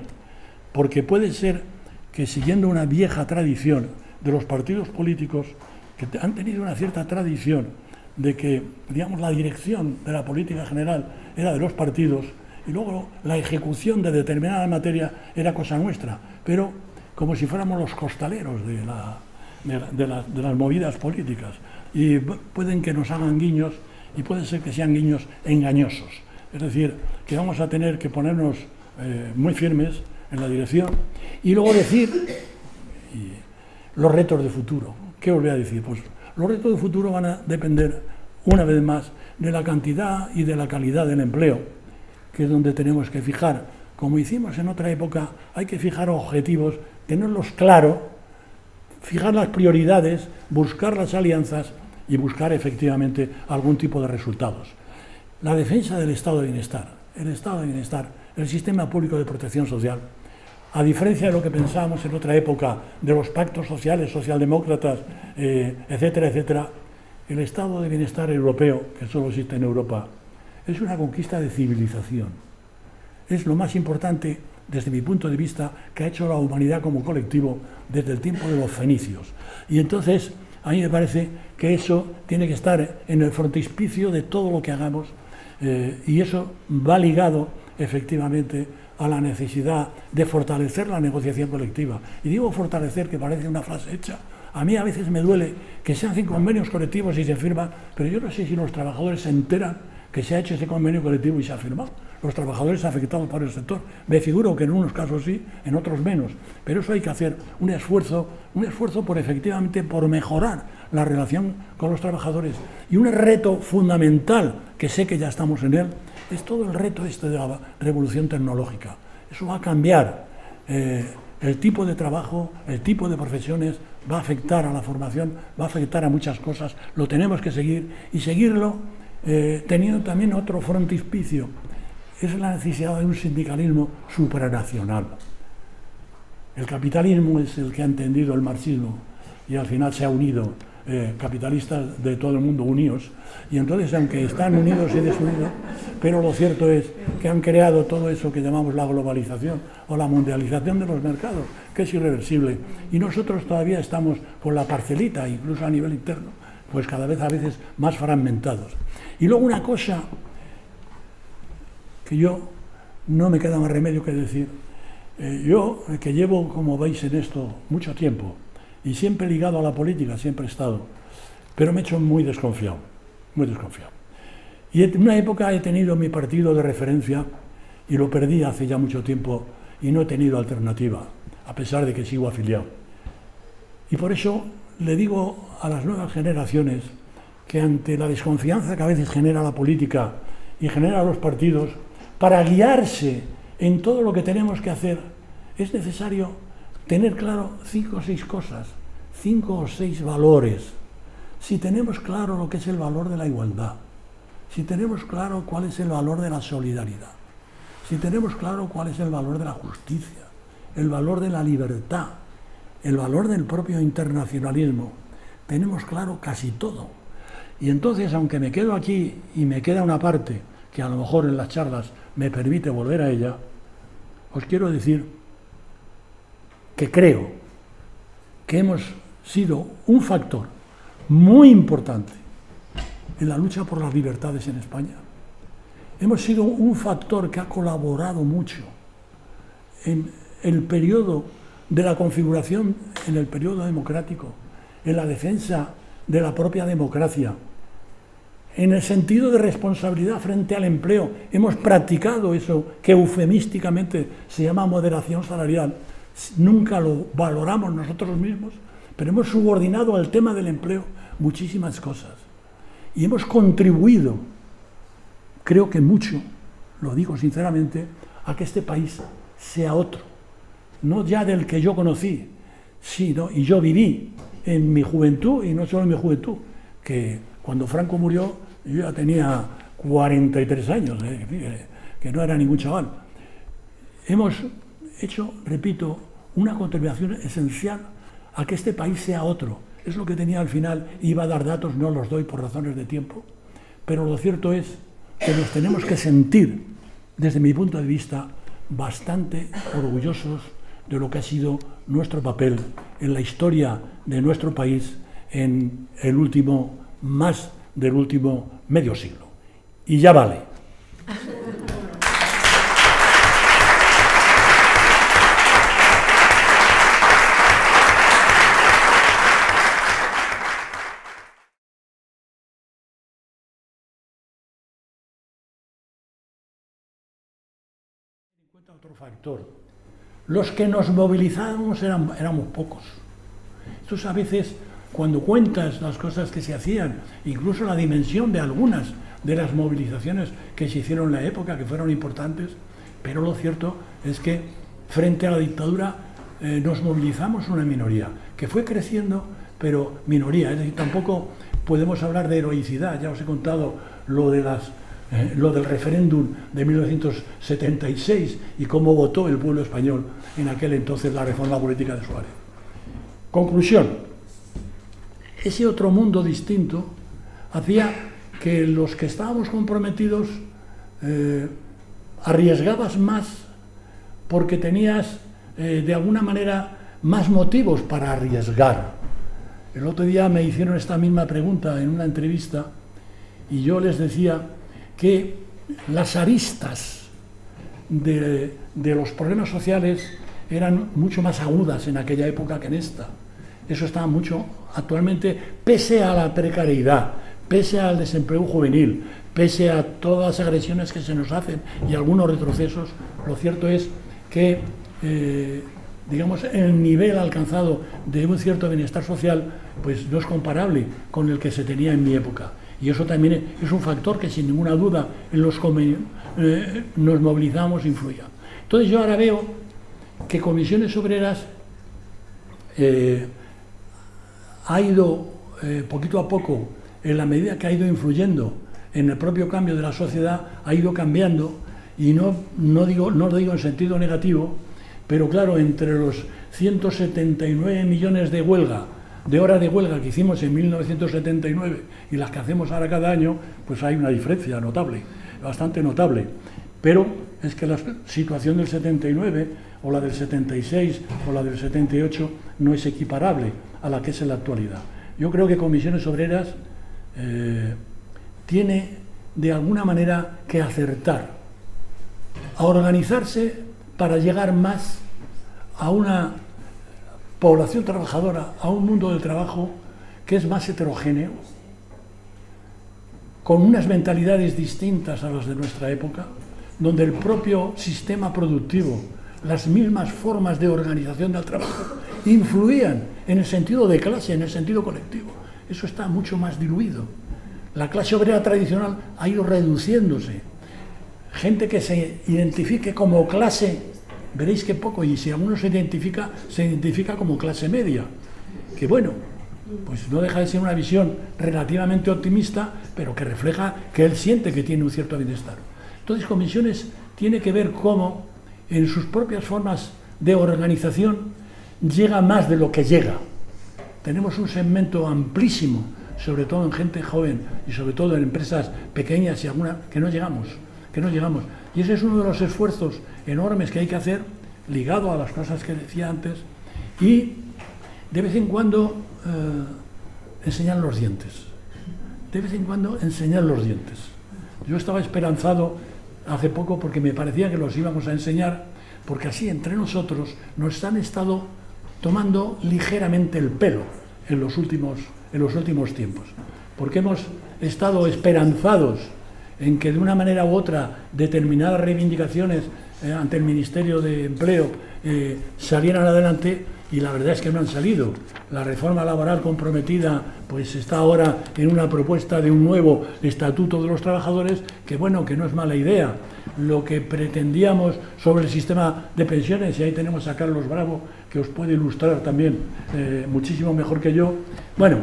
porque puede ser que siguiendo una vieja tradición de los partidos políticos, que han tenido una cierta tradición de que, digamos, la dirección de la política general era de los partidos, y luego la ejecución de determinada materia era cosa nuestra, pero como si fuéramos los costaleros de, las movidas políticas. Y pueden que nos hagan guiños y puede ser que sean guiños engañosos. Es decir, que vamos a tener que ponernos eh, muy firmes en la dirección y luego decir los retos de futuro. ¿Qué os voy a decir? Pues los retos de futuro van a depender, una vez más, de la cantidad y de la calidad del empleo que es donde tenemos que fijar, como hicimos en otra época, hay que fijar objetivos, tenerlos claros, fijar las prioridades, buscar las alianzas y buscar efectivamente algún tipo de resultados. La defensa del estado de bienestar, el estado de bienestar, el sistema público de protección social, a diferencia de lo que pensábamos en otra época de los pactos sociales, socialdemócratas, eh, etcétera, etcétera, el estado de bienestar europeo, que solo existe en Europa, es una conquista de civilización. Es lo más importante, desde mi punto de vista, que ha hecho la humanidad como colectivo desde el tiempo de los fenicios. Y entonces, a mí me parece que eso tiene que estar en el frontispicio de todo lo que hagamos eh, y eso va ligado efectivamente a la necesidad de fortalecer la negociación colectiva. Y digo fortalecer, que parece una frase hecha. A mí a veces me duele que se hacen convenios colectivos y se firman, pero yo no sé si los trabajadores se enteran que se ha hecho ese convenio colectivo y se ha firmado. Los trabajadores afectados por el sector. Me figuro que en unos casos sí, en otros menos. Pero eso hay que hacer un esfuerzo, un esfuerzo por efectivamente por mejorar la relación con los trabajadores. Y un reto fundamental, que sé que ya estamos en él, es todo el reto este de la revolución tecnológica. Eso va a cambiar eh, el tipo de trabajo, el tipo de profesiones, va a afectar a la formación, va a afectar a muchas cosas. Lo tenemos que seguir y seguirlo eh, teniendo también otro frontispicio, es la necesidad de un sindicalismo supranacional. El capitalismo es el que ha entendido el marxismo y al final se ha unido eh, capitalistas de todo el mundo unidos. Y entonces, aunque están unidos y desunidos, pero lo cierto es que han creado todo eso que llamamos la globalización o la mundialización de los mercados, que es irreversible. Y nosotros todavía estamos con la parcelita, incluso a nivel interno, pues cada vez a veces más fragmentados. Y luego una cosa que yo no me queda más remedio que decir, eh, yo que llevo, como veis en esto, mucho tiempo, y siempre ligado a la política, siempre he estado, pero me he hecho muy desconfiado, muy desconfiado. Y en una época he tenido mi partido de referencia y lo perdí hace ya mucho tiempo y no he tenido alternativa, a pesar de que sigo afiliado. Y por eso le digo a las nuevas generaciones que ante la desconfianza que a veces genera la política y genera los partidos, para guiarse en todo lo que tenemos que hacer, es necesario tener claro cinco o seis cosas, cinco o seis valores. Si tenemos claro lo que es el valor de la igualdad, si tenemos claro cuál es el valor de la solidaridad, si tenemos claro cuál es el valor de la justicia, el valor de la libertad, el valor del propio internacionalismo, tenemos claro casi todo. Y entonces, aunque me quedo aquí y me queda una parte que a lo mejor en las charlas me permite volver a ella, os quiero decir que creo que hemos sido un factor muy importante en la lucha por las libertades en España. Hemos sido un factor que ha colaborado mucho en el periodo de la configuración, en el periodo democrático, en la defensa de la propia democracia, en el sentido de responsabilidad frente al empleo. Hemos practicado eso que eufemísticamente se llama moderación salarial. Nunca lo valoramos nosotros mismos, pero hemos subordinado al tema del empleo muchísimas cosas. Y hemos contribuido, creo que mucho, lo digo sinceramente, a que este país sea otro. No ya del que yo conocí, sino, y yo viví en mi juventud, y no solo en mi juventud, que cuando Franco murió yo ya tenía 43 años, eh, que no era ningún chaval. Hemos hecho, repito, una contribución esencial a que este país sea otro. Es lo que tenía al final, iba a dar datos, no los doy por razones de tiempo, pero lo cierto es que nos tenemos que sentir, desde mi punto de vista, bastante orgullosos de lo que ha sido nuestro papel en la historia de nuestro país en el último, más del último medio siglo. Y ya vale. Otro factor. Los que nos movilizábamos éramos pocos. Entonces a veces cuando cuentas las cosas que se hacían, incluso la dimensión de algunas de las movilizaciones que se hicieron en la época, que fueron importantes, pero lo cierto es que frente a la dictadura eh, nos movilizamos una minoría, que fue creciendo, pero minoría, es decir, tampoco podemos hablar de heroicidad, ya os he contado lo, de las, eh, lo del referéndum de 1976 y cómo votó el pueblo español en aquel entonces la reforma política de Suárez. Conclusión, ese otro mundo distinto hacía que los que estábamos comprometidos eh, arriesgabas más porque tenías eh, de alguna manera más motivos para arriesgar. El otro día me hicieron esta misma pregunta en una entrevista y yo les decía que las aristas de los problemas sociales eran mucho más agudas en aquella época que en esta. Eso está mucho actualmente, pese a la precariedad, pese al desempleo juvenil, pese a todas las agresiones que se nos hacen y algunos retrocesos, lo cierto es que, eh, digamos, el nivel alcanzado de un cierto bienestar social, pues no es comparable con el que se tenía en mi época. Y eso también es un factor que sin ninguna duda en los eh, nos movilizamos influya. Entonces yo ahora veo que comisiones obreras eh, ha ido eh, poquito a poco, en la medida que ha ido influyendo en el propio cambio de la sociedad, ha ido cambiando, y no, no, digo, no lo digo en sentido negativo, Pero claro, entre los 179 millones de huelga, de horas de huelga que hicimos en 1979 y las que hacemos ahora cada año, pues hay una diferencia notable, bastante notable. Pero es que la situación del 79 o la del 76 o la del 78 no es equiparable a la que es en la actualidad. Yo creo que Comisiones Obreras eh, tiene de alguna manera que acertar a organizarse para llegar más a una población trabajadora, a un mundo del trabajo que es más heterogéneo, con unas mentalidades distintas a las de nuestra época, donde el propio sistema productivo, las mismas formas de organización del trabajo, influían en el sentido de clase, en el sentido colectivo. Eso está mucho más diluido. La clase obrera tradicional ha ido reduciéndose. Gente que se identifique como clase, veréis que poco, y si alguno se identifica, se identifica como clase media. Que bueno, pues no deja de ser una visión relativamente optimista, pero que refleja que él siente que tiene un cierto bienestar. Entonces, comisiones tiene que ver cómo en sus propias formas de organización llega más de lo que llega. Tenemos un segmento amplísimo, sobre todo en gente joven y sobre todo en empresas pequeñas y alguna que no llegamos, que no llegamos. Y ese es uno de los esfuerzos enormes que hay que hacer, ligado a las cosas que decía antes, y de vez en cuando eh, enseñar los dientes. De vez en cuando enseñar los dientes. Yo estaba esperanzado hace poco porque me parecía que los íbamos a enseñar, porque así entre nosotros nos han estado tomando ligeramente el pelo en los últimos, en los últimos tiempos, porque hemos estado esperanzados en que de una manera u otra determinadas reivindicaciones eh, ante el Ministerio de Empleo eh, salieran adelante y la verdad es que no han salido. La reforma laboral comprometida pues está ahora en una propuesta de un nuevo estatuto de los trabajadores que bueno, que no es mala idea. Lo que pretendíamos sobre el sistema de pensiones, y ahí tenemos a Carlos Bravo que os puede ilustrar también eh, muchísimo mejor que yo. Bueno,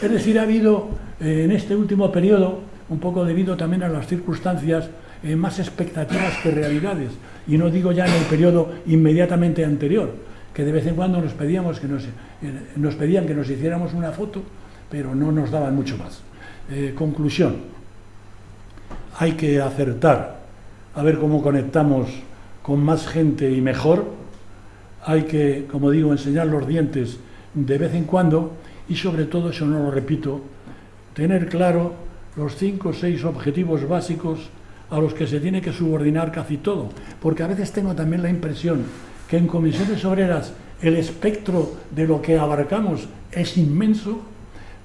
es decir, ha habido en este último periodo, un poco debido también a las circunstancias, eh, más expectativas que realidades. Y no digo ya en el periodo inmediatamente anterior que de vez en cuando nos, pedíamos que nos, eh, nos pedían que nos hiciéramos una foto, pero no nos daban mucho más. Eh, conclusión, hay que acertar a ver cómo conectamos con más gente y mejor, hay que, como digo, enseñar los dientes de vez en cuando y sobre todo, eso no lo repito, tener claro los cinco o seis objetivos básicos a los que se tiene que subordinar casi todo, porque a veces tengo también la impresión que en comisiones obreras el espectro de lo que abarcamos es inmenso,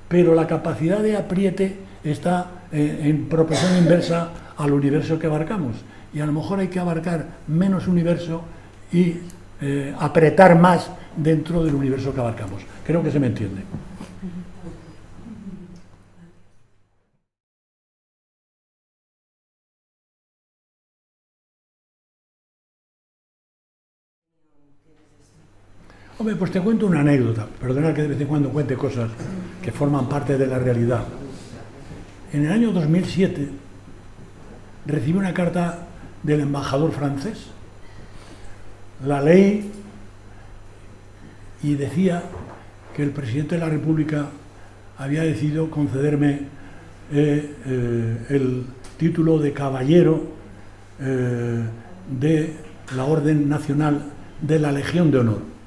pero la capacidad de apriete está eh, en proporción inversa al universo que abarcamos. Y a lo mejor hay que abarcar menos universo y eh, apretar más dentro del universo que abarcamos. Creo que se me entiende. Hombre, pues te cuento una anécdota. Perdona que de vez en cuando cuente cosas que forman parte de la realidad. En el año 2007 recibí una carta del embajador francés. La ley y decía que el presidente de la República había decidido concederme eh, eh, el título de caballero eh, de la Orden Nacional de la Legión de Honor.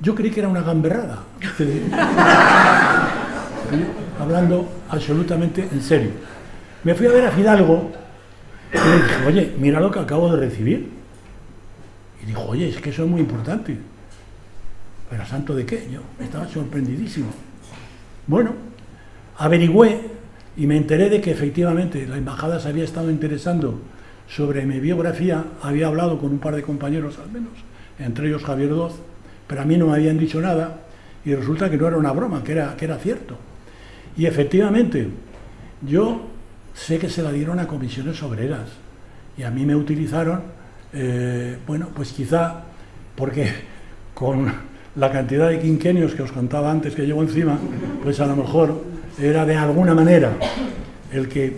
Yo creí que era una gamberrada. Hablando absolutamente en serio. Me fui a ver a Fidalgo y le dije, oye, mira lo que acabo de recibir. Y dijo, oye, es que eso es muy importante. Pero santo de qué, yo estaba sorprendidísimo. Bueno, averigüé y me enteré de que efectivamente la embajada se había estado interesando sobre mi biografía, había hablado con un par de compañeros al menos, entre ellos Javier Doz, pero a mí no me habían dicho nada y resulta que no era una broma, que era, que era cierto. Y efectivamente, yo sé que se la dieron a comisiones obreras y a mí me utilizaron, eh, bueno, pues quizá porque con la cantidad de quinquenios que os contaba antes que llevo encima, pues a lo mejor era de alguna manera el que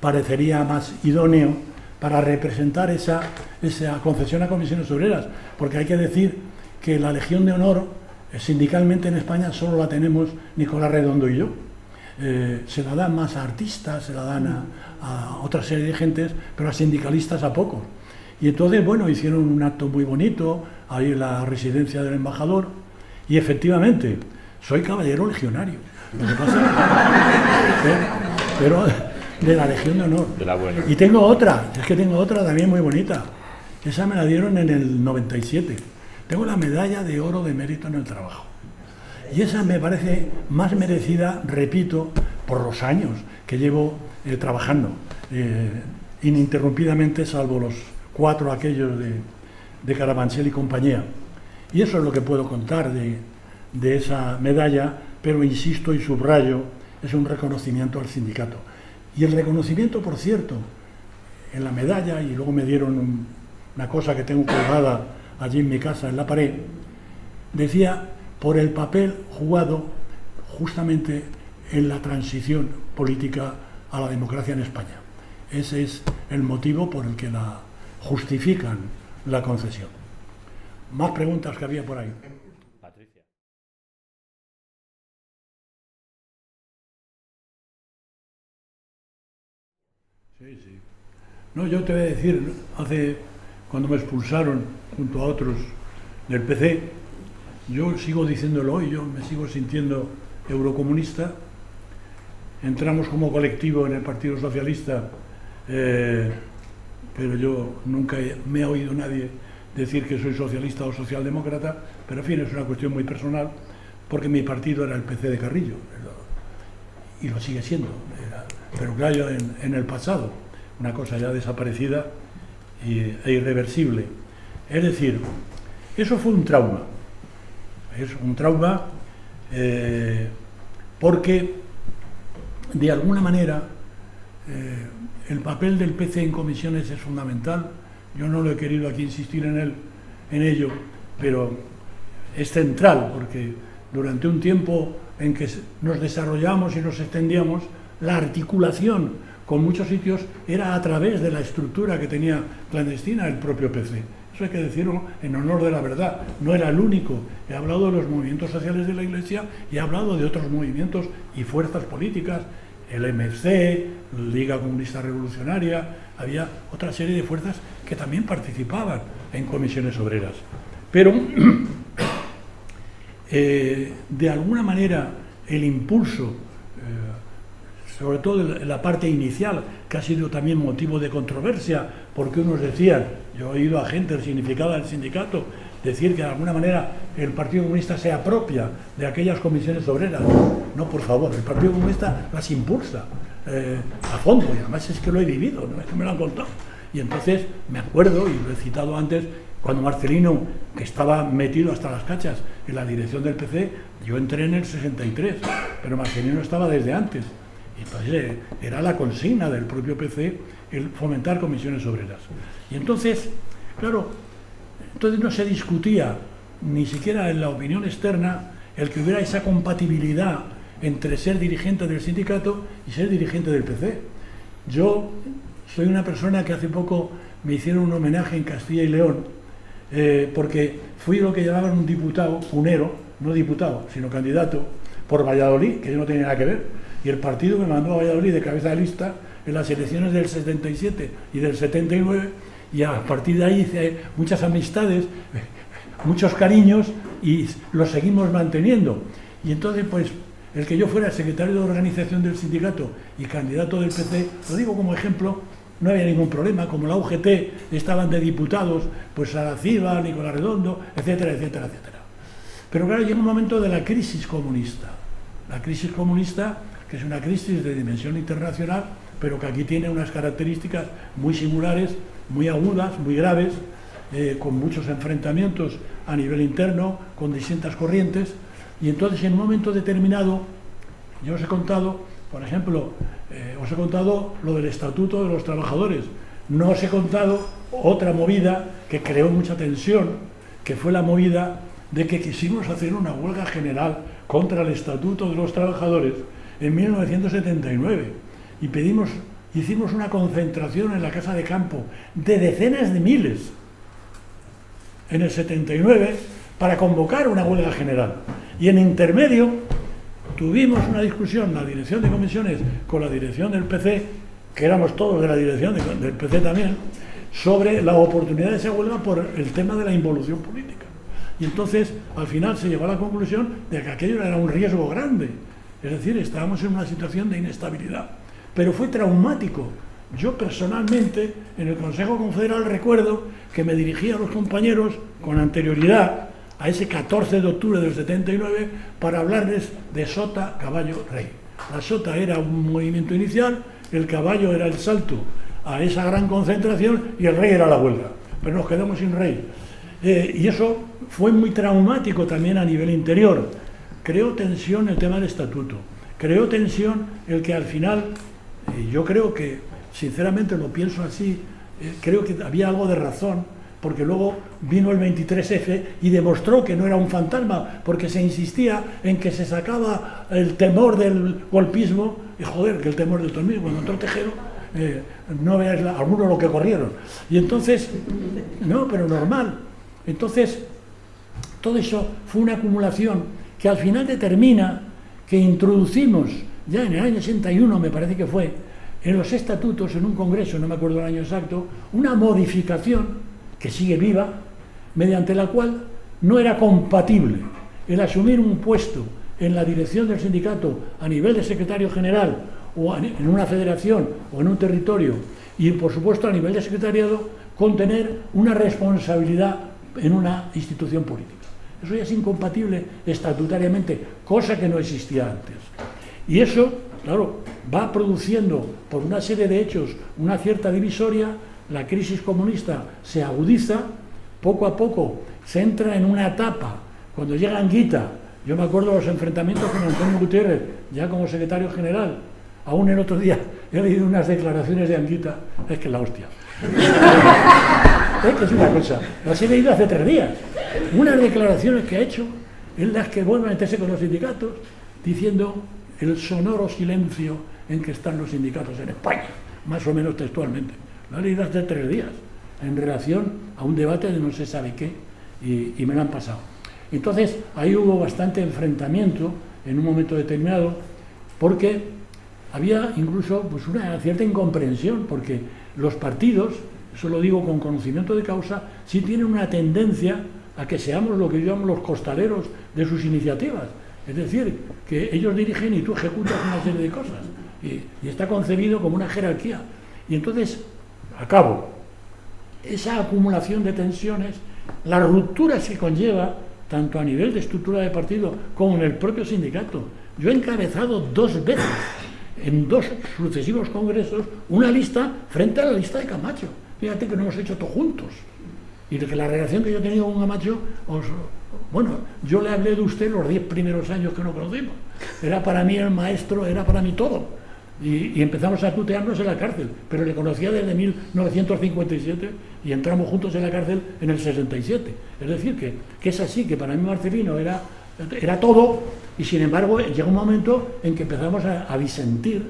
parecería más idóneo para representar esa, esa concesión a comisiones obreras, porque hay que decir que la Legión de Honor eh, sindicalmente en España solo la tenemos Nicolás Redondo y yo. Eh, se la dan más a artistas, se la dan a, a, otra serie de gentes, pero a sindicalistas a pocos. Y entonces, bueno, hicieron un acto muy bonito ahí en la residencia del embajador y efectivamente, soy caballero legionario. Lo que pasa, pero de la Legión de Honor. De la buena. Y tengo otra, es que tengo otra también muy bonita. Esa me la dieron en el 97. Tengo la medalla de oro de mérito en el trabajo. Y esa me parece más merecida, repito, por los años que llevo eh, trabajando eh, ininterrumpidamente, salvo los cuatro aquellos de, de Carabanchel y compañía. Y eso es lo que puedo contar de, de esa medalla, pero insisto y subrayo, es un reconocimiento al sindicato. Y el reconocimiento, por cierto, en la medalla, y luego me dieron un, una cosa que tengo colgada allí en mi casa, en la pared, decía por el papel jugado justamente en la transición política a la democracia en España. Ese es el motivo por el que la justifican la concesión. Más preguntas que había por ahí. Patricia. Sí, sí. No, yo te voy a decir, hace cuando me expulsaron junto a otros del PC, yo sigo diciéndolo hoy, yo me sigo sintiendo eurocomunista. Entramos como colectivo en el Partido Socialista, eh, pero yo nunca me ha oído nadie decir que soy socialista o socialdemócrata, pero en fin, es una cuestión muy personal, porque mi partido era el PC de Carrillo, y lo sigue siendo, pero claro, en, el pasado, una cosa ya desaparecida e irreversible. Es decir, eso fue un trauma, es un trauma eh, porque de alguna manera eh, el papel del PC en comisiones es fundamental. Yo no lo he querido aquí insistir en, él, en ello, pero es central porque durante un tiempo en que nos desarrollamos y nos extendíamos, la articulación con muchos sitios era a través de la estructura que tenía clandestina el propio PC. Eso hay que decirlo en honor de la verdad. No era el único. He hablado de los movimientos sociales de la Iglesia y he hablado de otros movimientos y fuerzas políticas, el MC, Liga Comunista Revolucionaria, había otra serie de fuerzas que también participaban en comisiones obreras. Pero eh, de alguna manera el impulso, eh, sobre todo la parte inicial, que ha sido también motivo de controversia, porque unos decían, yo he oído a gente del significado del sindicato decir que de alguna manera el Partido Comunista se apropia de aquellas comisiones obreras. No, por favor, el Partido Comunista las impulsa eh, a fondo, y además es que lo he vivido, no es que me lo han contado. Y entonces me acuerdo, y lo he citado antes, cuando Marcelino, que estaba metido hasta las cachas en la dirección del PC, yo entré en el 63, pero Marcelino estaba desde antes. Entonces eh, era la consigna del propio PC el fomentar comisiones obreras. Y entonces, claro, entonces no se discutía ni siquiera en la opinión externa el que hubiera esa compatibilidad entre ser dirigente del sindicato y ser dirigente del PC. Yo soy una persona que hace poco me hicieron un homenaje en Castilla y León eh, porque fui lo que llamaban un diputado, punero, no diputado, sino candidato, por Valladolid, que yo no tenía nada que ver, y el partido me mandó a Valladolid de cabeza de lista en las elecciones del 77 y del 79, y a partir de ahí hice muchas amistades, muchos cariños, y los seguimos manteniendo. Y entonces, pues, el que yo fuera secretario de organización del sindicato y candidato del PC, lo digo como ejemplo, no había ningún problema, como la UGT estaban de diputados, pues Saraciba, Nicolás Redondo, etcétera, etcétera, etcétera. Pero claro, llega un momento de la crisis comunista. La crisis comunista, que es una crisis de dimensión internacional, pero que aquí tiene unas características muy singulares, muy agudas, muy graves, eh, con muchos enfrentamientos a nivel interno, con distintas corrientes, y entonces en un momento determinado, yo os he contado, por ejemplo, eh, os he contado lo del Estatuto de los Trabajadores, no os he contado otra movida que creó mucha tensión, que fue la movida de que quisimos hacer una huelga general contra el Estatuto de los Trabajadores en 1979 y pedimos hicimos una concentración en la Casa de Campo de decenas de miles en el 79 para convocar una huelga general. Y en intermedio tuvimos una discusión, la dirección de comisiones con la dirección del PC, que éramos todos de la dirección del PC también, sobre la oportunidad de esa huelga por el tema de la involución política. Y entonces, al final, se llegó a la conclusión de que aquello era un riesgo grande. Es decir, estábamos en una situación de inestabilidad. Pero fue traumático. Yo personalmente, en el Consejo Confederal, recuerdo que me dirigía a los compañeros con anterioridad a ese 14 de octubre del 79 para hablarles de Sota, Caballo, Rey. La Sota era un movimiento inicial, el caballo era el salto a esa gran concentración y el rey era la huelga. Pero nos quedamos sin rey. Eh, y eso fue muy traumático también a nivel interior. Creó tensión el tema del estatuto. Creó tensión el que al final, y yo creo que, sinceramente lo pienso así, eh, creo que había algo de razón, porque luego vino el 23F y demostró que no era un fantasma, porque se insistía en que se sacaba el temor del golpismo, y joder, que el temor del tornillo, cuando entró Tejero, eh, no veas algunos lo que corrieron. Y entonces, no, pero normal. Entonces, todo eso fue una acumulación que al final determina que introducimos, ya en el año 61 me parece que fue, en los estatutos, en un congreso, no me acuerdo el año exacto, una modificación que sigue viva, mediante la cual no era compatible el asumir un puesto en la dirección del sindicato a nivel de secretario general o en una federación o en un territorio y por supuesto a nivel de secretariado con tener una responsabilidad en una institución política. Eso ya es incompatible estatutariamente, cosa que no existía antes. Y eso, claro, va produciendo por una serie de hechos una cierta divisoria, la crisis comunista se agudiza, poco a poco se entra en una etapa, cuando llega Anguita, yo me acuerdo de los enfrentamientos con Antonio Gutiérrez, ya como secretario general, aún el otro día he leído unas declaraciones de Anguita, es que la hostia. es que es una cosa, las he leído hace tres días, unas declaraciones que ha hecho en las que vuelve a meterse con los sindicatos, diciendo el sonoro silencio en que están los sindicatos en España, más o menos textualmente. He leído hace tres días, en relación a un debate de no se sabe qué, y, me lo han pasado. Entonces, ahí hubo bastante enfrentamiento en un momento determinado, porque había incluso pues, una cierta incomprensión, porque los partidos, eso lo digo con conocimiento de causa, sí tienen una tendencia a que seamos lo que yo llamo los costaleros de sus iniciativas. Es decir, que ellos dirigen y tú ejecutas una serie de cosas. Y, está concebido como una jerarquía. Y entonces, acabo, esa acumulación de tensiones, las rupturas que conlleva, tanto a nivel de estructura de partido como en el propio sindicato. Yo he encabezado dos veces, en dos sucesivos congresos, una lista frente a la lista de Camacho. Fíjate que no hemos hecho todo juntos. Y que la relación que yo he tenido con Camacho, os, bueno, yo le hablé de usted los diez primeros años que nos conocimos. Era para mí el maestro, era para mí todo. Y, empezamos a tutearnos en la cárcel, pero le conocía desde 1957 y entramos juntos en la cárcel en el 67. Es decir, que, es así, que para mí Marcelino era, era todo y sin embargo llega un momento en que empezamos a, a disentir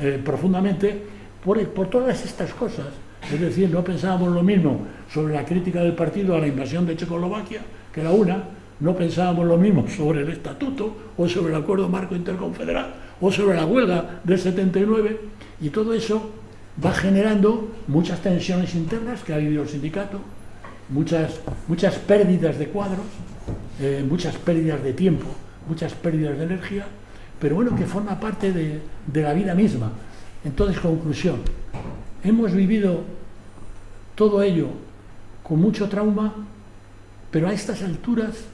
eh, profundamente por, por todas estas cosas. Es decir, no pensábamos lo mismo sobre la crítica del partido a la invasión de Checoslovaquia, que era una, no pensábamos lo mismo sobre el estatuto o sobre el acuerdo marco interconfederal o sobre la huelga del 79 y todo eso va generando muchas tensiones internas que ha vivido el sindicato, muchas, muchas pérdidas de cuadros, eh, muchas pérdidas de tiempo, muchas pérdidas de energía, pero bueno, que forma parte de, de la vida misma. Entonces, conclusión, hemos vivido todo ello con mucho trauma, pero a estas alturas,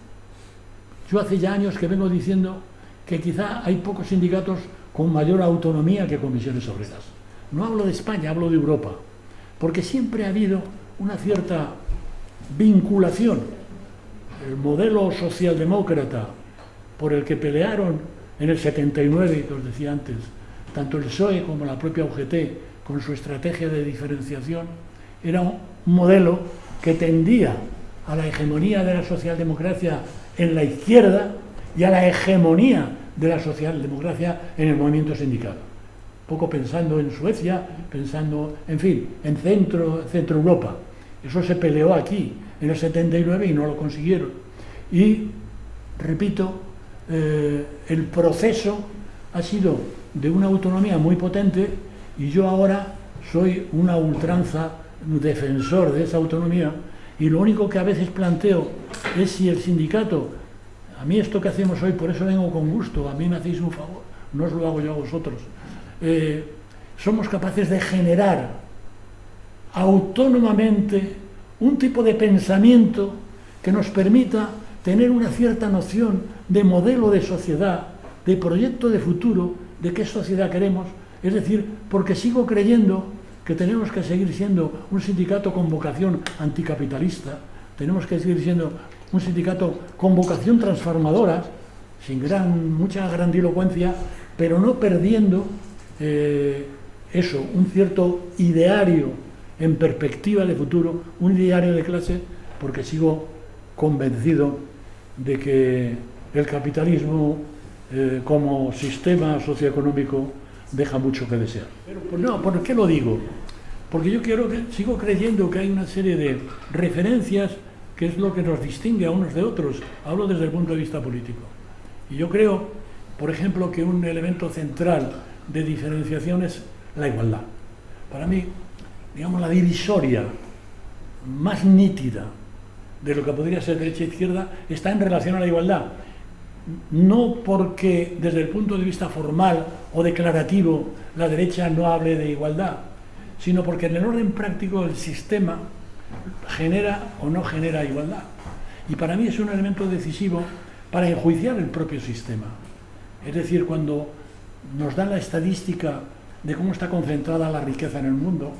yo hace ya años que vengo diciendo que quizá hay pocos sindicatos con mayor autonomía que comisiones obreras. No hablo de España, hablo de Europa, porque siempre ha habido una cierta vinculación. El modelo socialdemócrata por el que pelearon en el 79, que os decía antes, tanto el PSOE como la propia UGT, con su estrategia de diferenciación, era un modelo que tendía a la hegemonía de la socialdemocracia en la izquierda y a la hegemonía de la socialdemocracia en el movimiento sindical. poco pensando en Suecia, pensando, en fin, en Centro, Europa. Eso se peleó aquí en el 79 y no lo consiguieron. Y, repito, eh, el proceso ha sido de una autonomía muy potente y yo ahora soy una ultranza defensor de esa autonomía y lo único que a veces planteo es si el sindicato, a mí esto que hacemos hoy, por eso vengo con gusto, a mí me hacéis un favor, no os lo hago yo a vosotros, eh, somos capaces de generar autónomamente un tipo de pensamiento que nos permita tener una cierta noción de modelo de sociedad, de proyecto de futuro, de qué sociedad queremos. Es decir, porque sigo creyendo que tenemos que seguir siendo un sindicato con vocación anticapitalista, tenemos que seguir siendo un sindicato con vocación transformadora, sin gran, mucha grandilocuencia, pero no perdiendo eh, eso, un cierto ideario en perspectiva de futuro, un ideario de clase, porque sigo convencido de que el capitalismo eh, como sistema socioeconómico deja mucho que desear. Pero, pues no, ¿por qué lo digo? Porque yo quiero que, sigo creyendo que hay una serie de referencias que es lo que nos distingue a unos de otros. Hablo desde el punto de vista político. Y yo creo, por ejemplo, que un elemento central de diferenciación es la igualdad. Para mí, digamos, la divisoria más nítida de lo que podría ser derecha e izquierda está en relación a la igualdad. No porque desde el punto de vista formal o declarativo la derecha no hable de igualdad, sino porque en el orden práctico el sistema genera o no genera igualdad. Y para mí es un elemento decisivo para enjuiciar el propio sistema. Es decir, cuando nos dan la estadística de cómo está concentrada la riqueza en el mundo,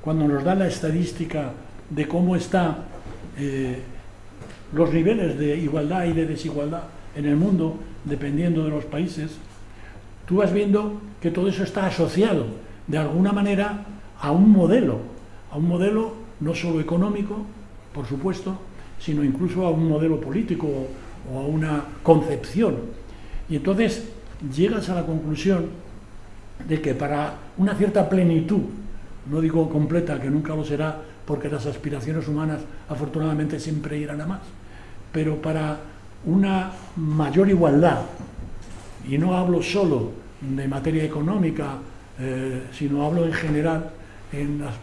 cuando nos dan la estadística de cómo están eh, los niveles de igualdad y de desigualdad en el mundo, dependiendo de los países, tú vas viendo que todo eso está asociado de alguna manera a un modelo, a un modelo no solo económico, por supuesto, sino incluso a un modelo político o a una concepción. Y entonces llegas a la conclusión de que para una cierta plenitud, no digo completa, que nunca lo será, porque las aspiraciones humanas afortunadamente siempre irán a más, pero para una mayor igualdad, y no hablo solo de materia económica, eh, sino hablo en general en, las,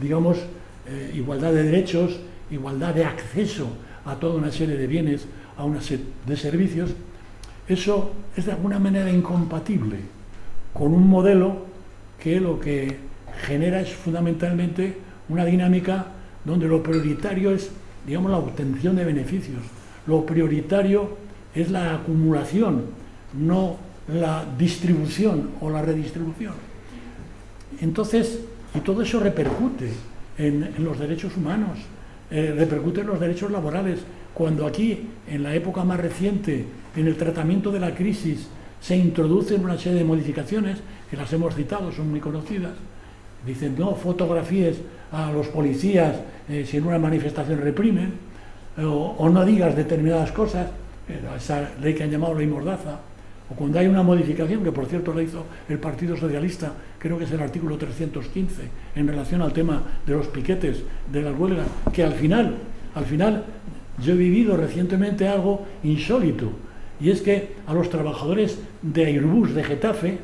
digamos, eh, igualdad de derechos, igualdad de acceso a toda una serie de bienes, a una serie de servicios, eso es de alguna manera incompatible con un modelo que lo que genera es fundamentalmente una dinámica donde lo prioritario es, digamos, la obtención de beneficios. Lo prioritario es la acumulación, no la distribución o la redistribución. Entonces, y todo eso repercute en, los derechos humanos, eh, repercute en los derechos laborales. Cuando aquí, en la época más reciente, en el tratamiento de la crisis, se introducen una serie de modificaciones, que las hemos citado, son muy conocidas, dicen, no fotografíes a los policías eh, si en una manifestación reprimen, o, no digas determinadas cosas, eh, esa ley que han llamado ley mordaza, o cuando hay una modificación, que por cierto la hizo el Partido Socialista, creo que es el artículo 315, en relación al tema de los piquetes, de las huelgas, que al final, al final, yo he vivido recientemente algo insólito, y es que a los trabajadores de Airbus de Getafe,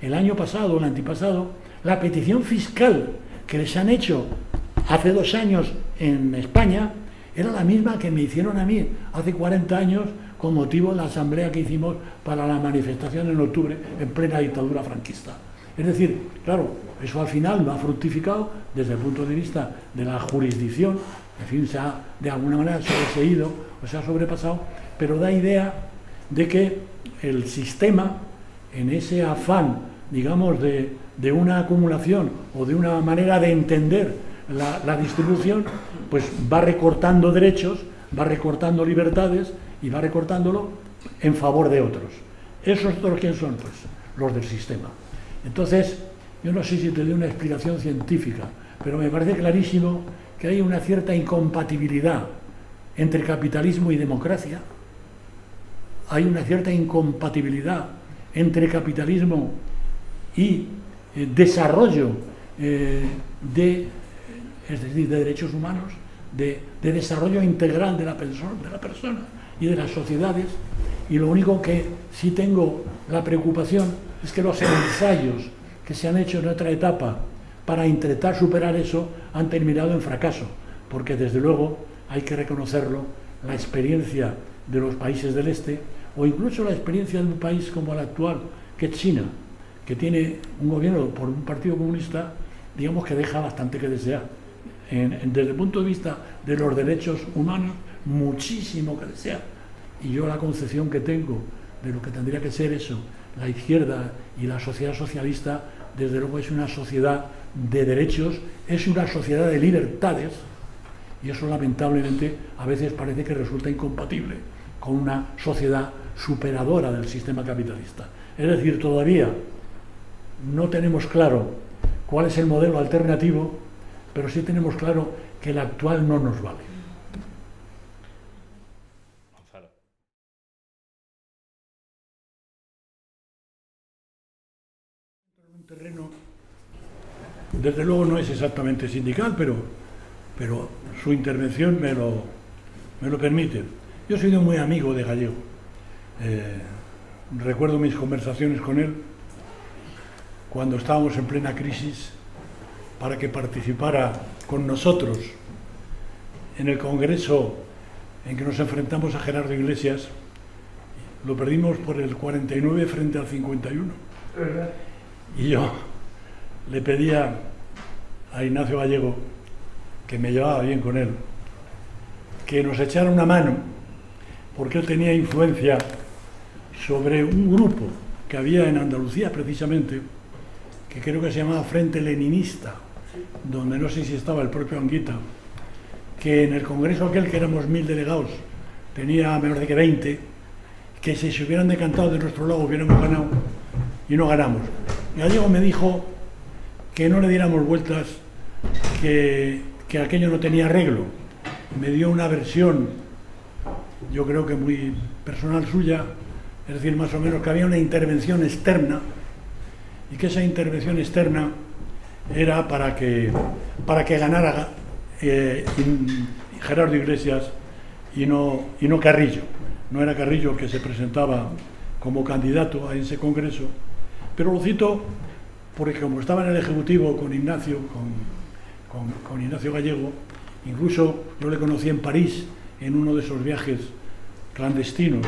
el año pasado, el antipasado, la petición fiscal que les han hecho hace dos años en España era la misma que me hicieron a mí hace 40 años con motivo de la asamblea que hicimos para la manifestación en octubre en plena dictadura franquista. Es decir, claro, eso al final no ha fructificado desde el punto de vista de la jurisdicción, en fin, se ha de alguna manera sobreseído o se ha sobrepasado, pero da idea de que el sistema, en ese afán, digamos, de, una acumulación o de una manera de entender la, la distribución, pues va recortando derechos, va recortando libertades y va recortándolo en favor de otros. ¿Esos otros quién son? Pues los del sistema. Entonces, yo no sé si te doy una explicación científica, pero me parece clarísimo que hay una cierta incompatibilidad entre capitalismo y democracia, hay una cierta incompatibilidad entre capitalismo y eh, desarrollo eh, de, es decir, de derechos humanos, de, desarrollo integral de la, de la persona y de las sociedades. Y lo único que sí tengo la preocupación es que los ensayos que se han hecho en otra etapa para intentar superar eso han terminado en fracaso, porque desde luego hay que reconocerlo, la experiencia de los países del este o incluso la experiencia de un país como el actual, que es China, que tiene un gobierno por un partido comunista, digamos que deja bastante que desear. desde el punto de vista de los derechos humanos, muchísimo que desear. Y yo la concepción que tengo de lo que tendría que ser eso, la izquierda y la sociedad socialista, desde luego es una sociedad de derechos, es una sociedad de libertades, y eso lamentablemente a veces parece que resulta incompatible con una sociedad superadora del sistema capitalista. Es decir, todavía no tenemos claro cuál es el modelo alternativo, pero sí tenemos claro que el actual no nos vale. Un desde luego no es exactamente sindical, pero, su intervención me lo, permite. Yo soy muy amigo de Gallego. Eh, recuerdo mis conversaciones con él cuando estábamos en plena crisis para que participara con nosotros en el Congreso en que nos enfrentamos a Gerardo Iglesias. Lo perdimos por el 49 frente al 51. Y yo le pedía a Ignacio Gallego, que me llevaba bien con él, que nos echara una mano porque él tenía influencia sobre un grupo que había en Andalucía precisamente, que creo que se llamaba Frente Leninista, donde no sé si estaba el propio Anguita, que en el Congreso aquel que éramos mil delegados tenía menos de que 20, que si se hubieran decantado de nuestro lado hubiéramos ganado y no ganamos. Gallego me dijo que no le diéramos vueltas, que, que aquello no tenía arreglo. Me dio una versión yo creo que muy personal suya, es decir, más o menos que había una intervención externa y que esa intervención externa era para que, para que ganara eh, Gerardo Iglesias y no, y no Carrillo. No era Carrillo el que se presentaba como candidato a ese congreso, pero lo cito porque como estaba en el Ejecutivo con Ignacio, con, con Ignacio Gallego, incluso yo le conocí en París en uno de esos viajes clandestinos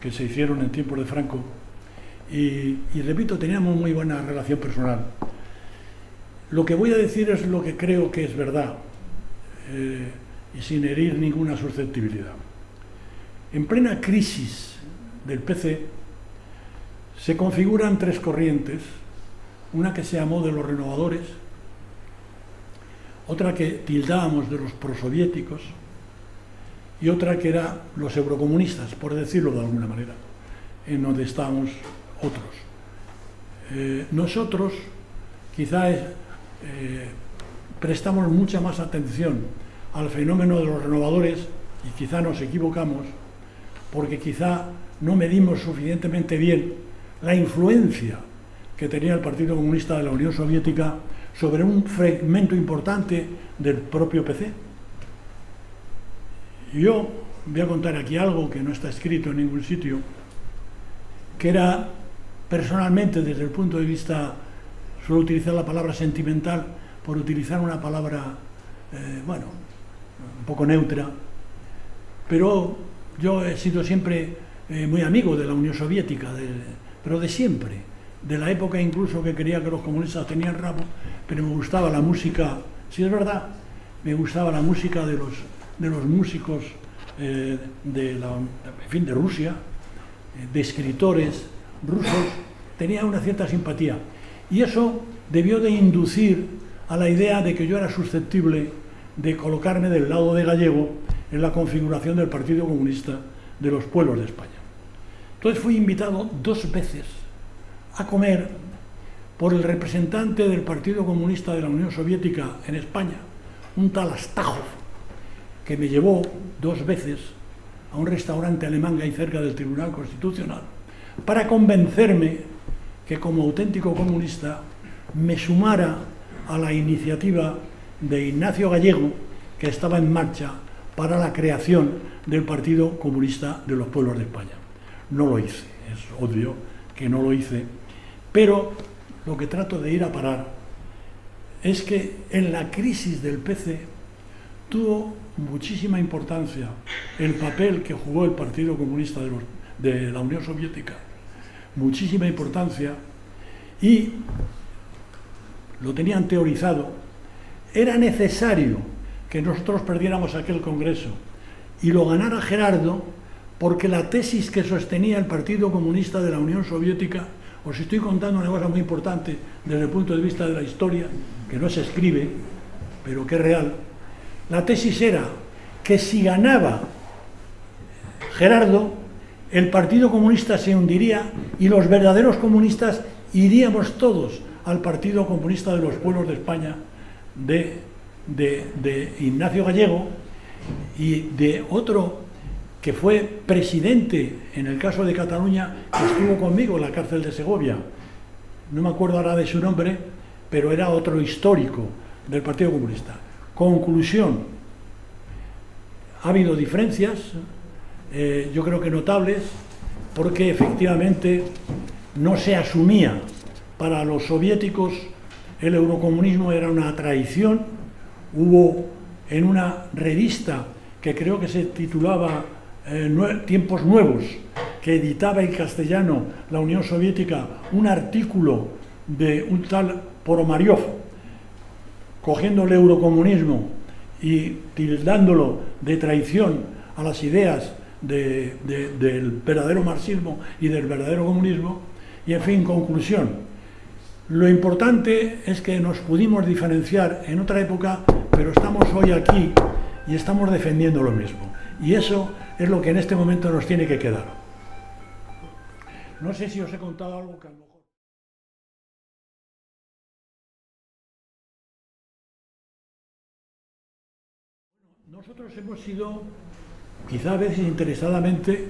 que se hicieron en tiempos de Franco. Y, repito, teníamos muy buena relación personal. Lo que voy a decir es lo que creo que es verdad eh, y sin herir ninguna susceptibilidad. En plena crisis del PC se configuran tres corrientes, una que se llamó de los renovadores, otra que tildábamos de los prosoviéticos, y otra que era los eurocomunistas, por decirlo de alguna manera, en donde estamos otros. Eh, nosotros quizás eh, prestamos mucha más atención al fenómeno de los renovadores y quizá nos equivocamos porque quizá no medimos suficientemente bien la influencia que tenía el Partido Comunista de la Unión Soviética sobre un fragmento importante del propio PC yo voy a contar aquí algo que no está escrito en ningún sitio, que era personalmente desde el punto de vista, suelo utilizar la palabra sentimental por utilizar una palabra, eh, bueno, un poco neutra, pero yo he sido siempre eh, muy amigo de la Unión Soviética, pero de siempre, de la época incluso que creía que los comunistas tenían rabo, pero me gustaba la música, si es verdad, me gustaba la música de los de los músicos eh, de, la, fin, de Rusia, de escritores rusos, tenía una cierta simpatía. Y eso debió de inducir a la idea de que yo era susceptible de colocarme del lado de gallego en la configuración del Partido Comunista de los Pueblos de España. Entonces fui invitado dos veces a comer por el representante del Partido Comunista de la Unión Soviética en España, un tal Astajov, que me llevó dos veces a un restaurante alemán que cerca del Tribunal Constitucional para convencerme que como auténtico comunista me sumara a la iniciativa de Ignacio Gallego, que estaba en marcha para la creación del Partido Comunista de los Pueblos de España. No lo hice, es obvio que no lo hice, pero lo que trato de ir a parar es que en la crisis del PC tuvo muchísima importancia el papel que jugó el Partido Comunista de, la Unión Soviética, muchísima importancia, y lo tenían teorizado, era necesario que nosotros perdiéramos aquel Congreso y lo ganara Gerardo porque la tesis que sostenía el Partido Comunista de la Unión Soviética, os estoy contando una cosa muy importante desde el punto de vista de la historia, que no se escribe, pero que es real, la tesis era que si ganaba Gerardo, el Partido Comunista se hundiría y los verdaderos comunistas iríamos todos al Partido Comunista de los Pueblos de España de, Ignacio Gallego y de otro que fue presidente en el caso de Cataluña, que estuvo conmigo en la cárcel de Segovia. No me acuerdo ahora de su nombre, pero era otro histórico del Partido Comunista. Conclusión, ha habido diferencias, eh, yo creo que notables, porque efectivamente no se asumía para los soviéticos el eurocomunismo era una traición. Hubo en una revista que creo que se titulaba eh, Tiempos Nuevos, que editaba en castellano la Unión Soviética, un artículo de un tal Poromaryov, cogiendo el eurocomunismo y tildándolo de traición a las ideas del verdadero marxismo y del verdadero comunismo. Y en fin, conclusión, lo importante es que nos pudimos diferenciar en otra época, pero estamos hoy aquí y estamos defendiendo lo mismo. Y eso es lo que en este momento nos tiene que quedar. No sé si os he contado algo que Nosotros hemos sido, quizá a veces interesadamente,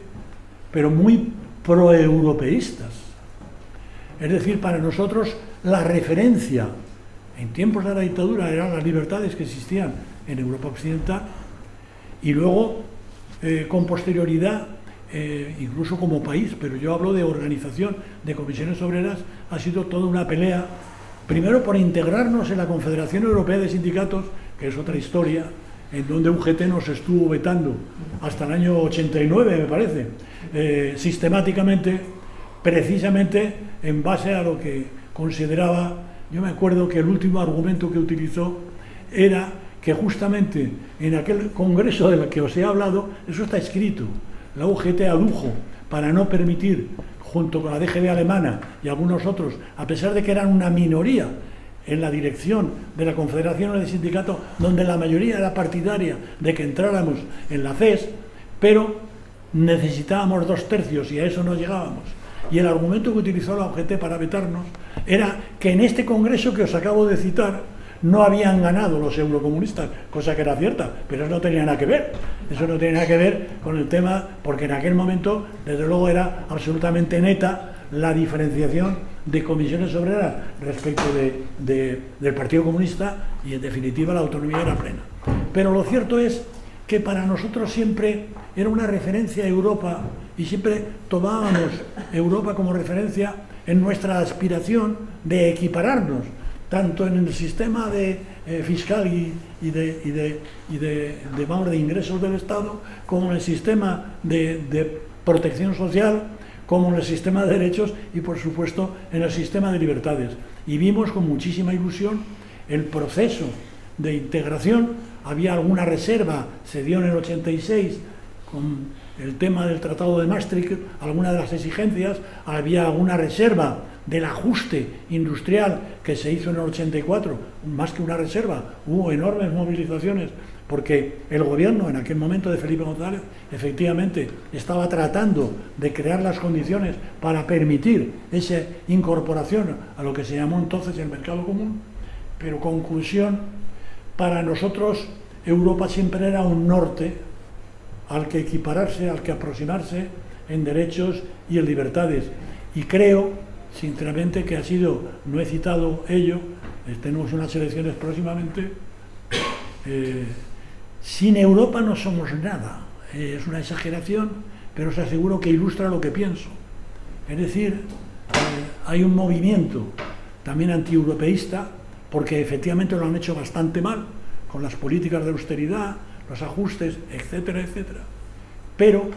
pero muy proeuropeístas. Es decir, para nosotros la referencia en tiempos de la dictadura eran las libertades que existían en Europa Occidental y luego, eh, con posterioridad, eh, incluso como país, pero yo hablo de organización de comisiones obreras, ha sido toda una pelea, primero por integrarnos en la Confederación Europea de Sindicatos, que es otra historia, en donde UGT nos estuvo vetando hasta el año 89, me parece, eh, sistemáticamente, precisamente en base a lo que consideraba, yo me acuerdo que el último argumento que utilizó era que justamente en aquel congreso del que os he hablado, eso está escrito, la UGT adujo para no permitir, junto con la DGB alemana y algunos otros, a pesar de que eran una minoría en la dirección de la Confederación de Sindicatos, donde la mayoría era partidaria de que entráramos en la CES, pero necesitábamos dos tercios y a eso no llegábamos. Y el argumento que utilizó la OGT para vetarnos era que en este Congreso que os acabo de citar no habían ganado los eurocomunistas, cosa que era cierta, pero eso no tenía nada que ver. Eso no tenía nada que ver con el tema, porque en aquel momento, desde luego, era absolutamente neta la diferenciación de comisiones obreras respecto del Partido Comunista y en definitiva la autonomía era plena. Pero lo cierto es que para nosotros siempre era una referencia a Europa y siempre tomábamos Europa como referencia en nuestra aspiración de equipararnos tanto en el sistema de, eh, fiscal y, de, y, de, y de, de, ingresos del Estado como en el sistema de protección social como en el sistema de derechos y, por supuesto, en el sistema de libertades. Y vimos con muchísima ilusión el proceso de integración. Había alguna reserva, se dio en el 86 con el tema del Tratado de Maastricht, alguna de las exigencias, había alguna reserva del ajuste industrial que se hizo en el 84, más que una reserva, hubo enormes movilizaciones porque el gobierno en aquel momento de Felipe González efectivamente estaba tratando de crear las condiciones para permitir esa incorporación a lo que se llamó entonces el mercado común, pero conclusión, para nosotros Europa siempre era un norte al que equipararse, al que aproximarse en derechos y en libertades. Y creo sinceramente, que ha sido, no he citado ello, tenemos unas elecciones próximamente, eh, sin Europa no somos nada. Eh, es una exageración, pero os aseguro que ilustra lo que pienso. Es decir, hay un movimiento también antieuropeísta, porque efectivamente lo han hecho bastante mal, con las políticas de austeridad, los ajustes, etcétera, etcétera. Pero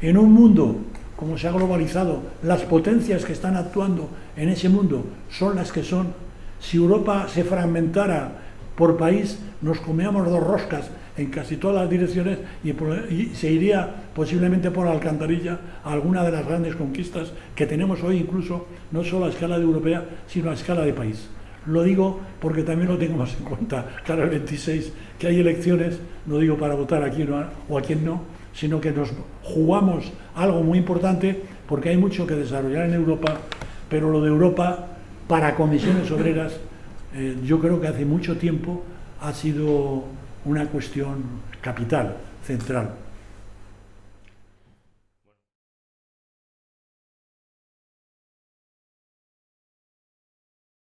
en un mundo como se ha globalizado, las potencias que están actuando en ese mundo son las que son. Si Europa se fragmentara por país, nos comíamos dos roscas en casi todas las direcciones y, se iría posiblemente por la alcantarilla a alguna de las grandes conquistas que tenemos hoy, incluso no solo a escala europea, sino a escala de país. Lo digo porque también lo tengamos en cuenta, claro, el 26, que hay elecciones, no digo para votar a quién o a quién no, sino que nos jugamos algo muy importante porque hay mucho que desarrollar en Europa, pero lo de Europa para comisiones obreras eh, yo creo que hace mucho tiempo ha sido una cuestión capital, central.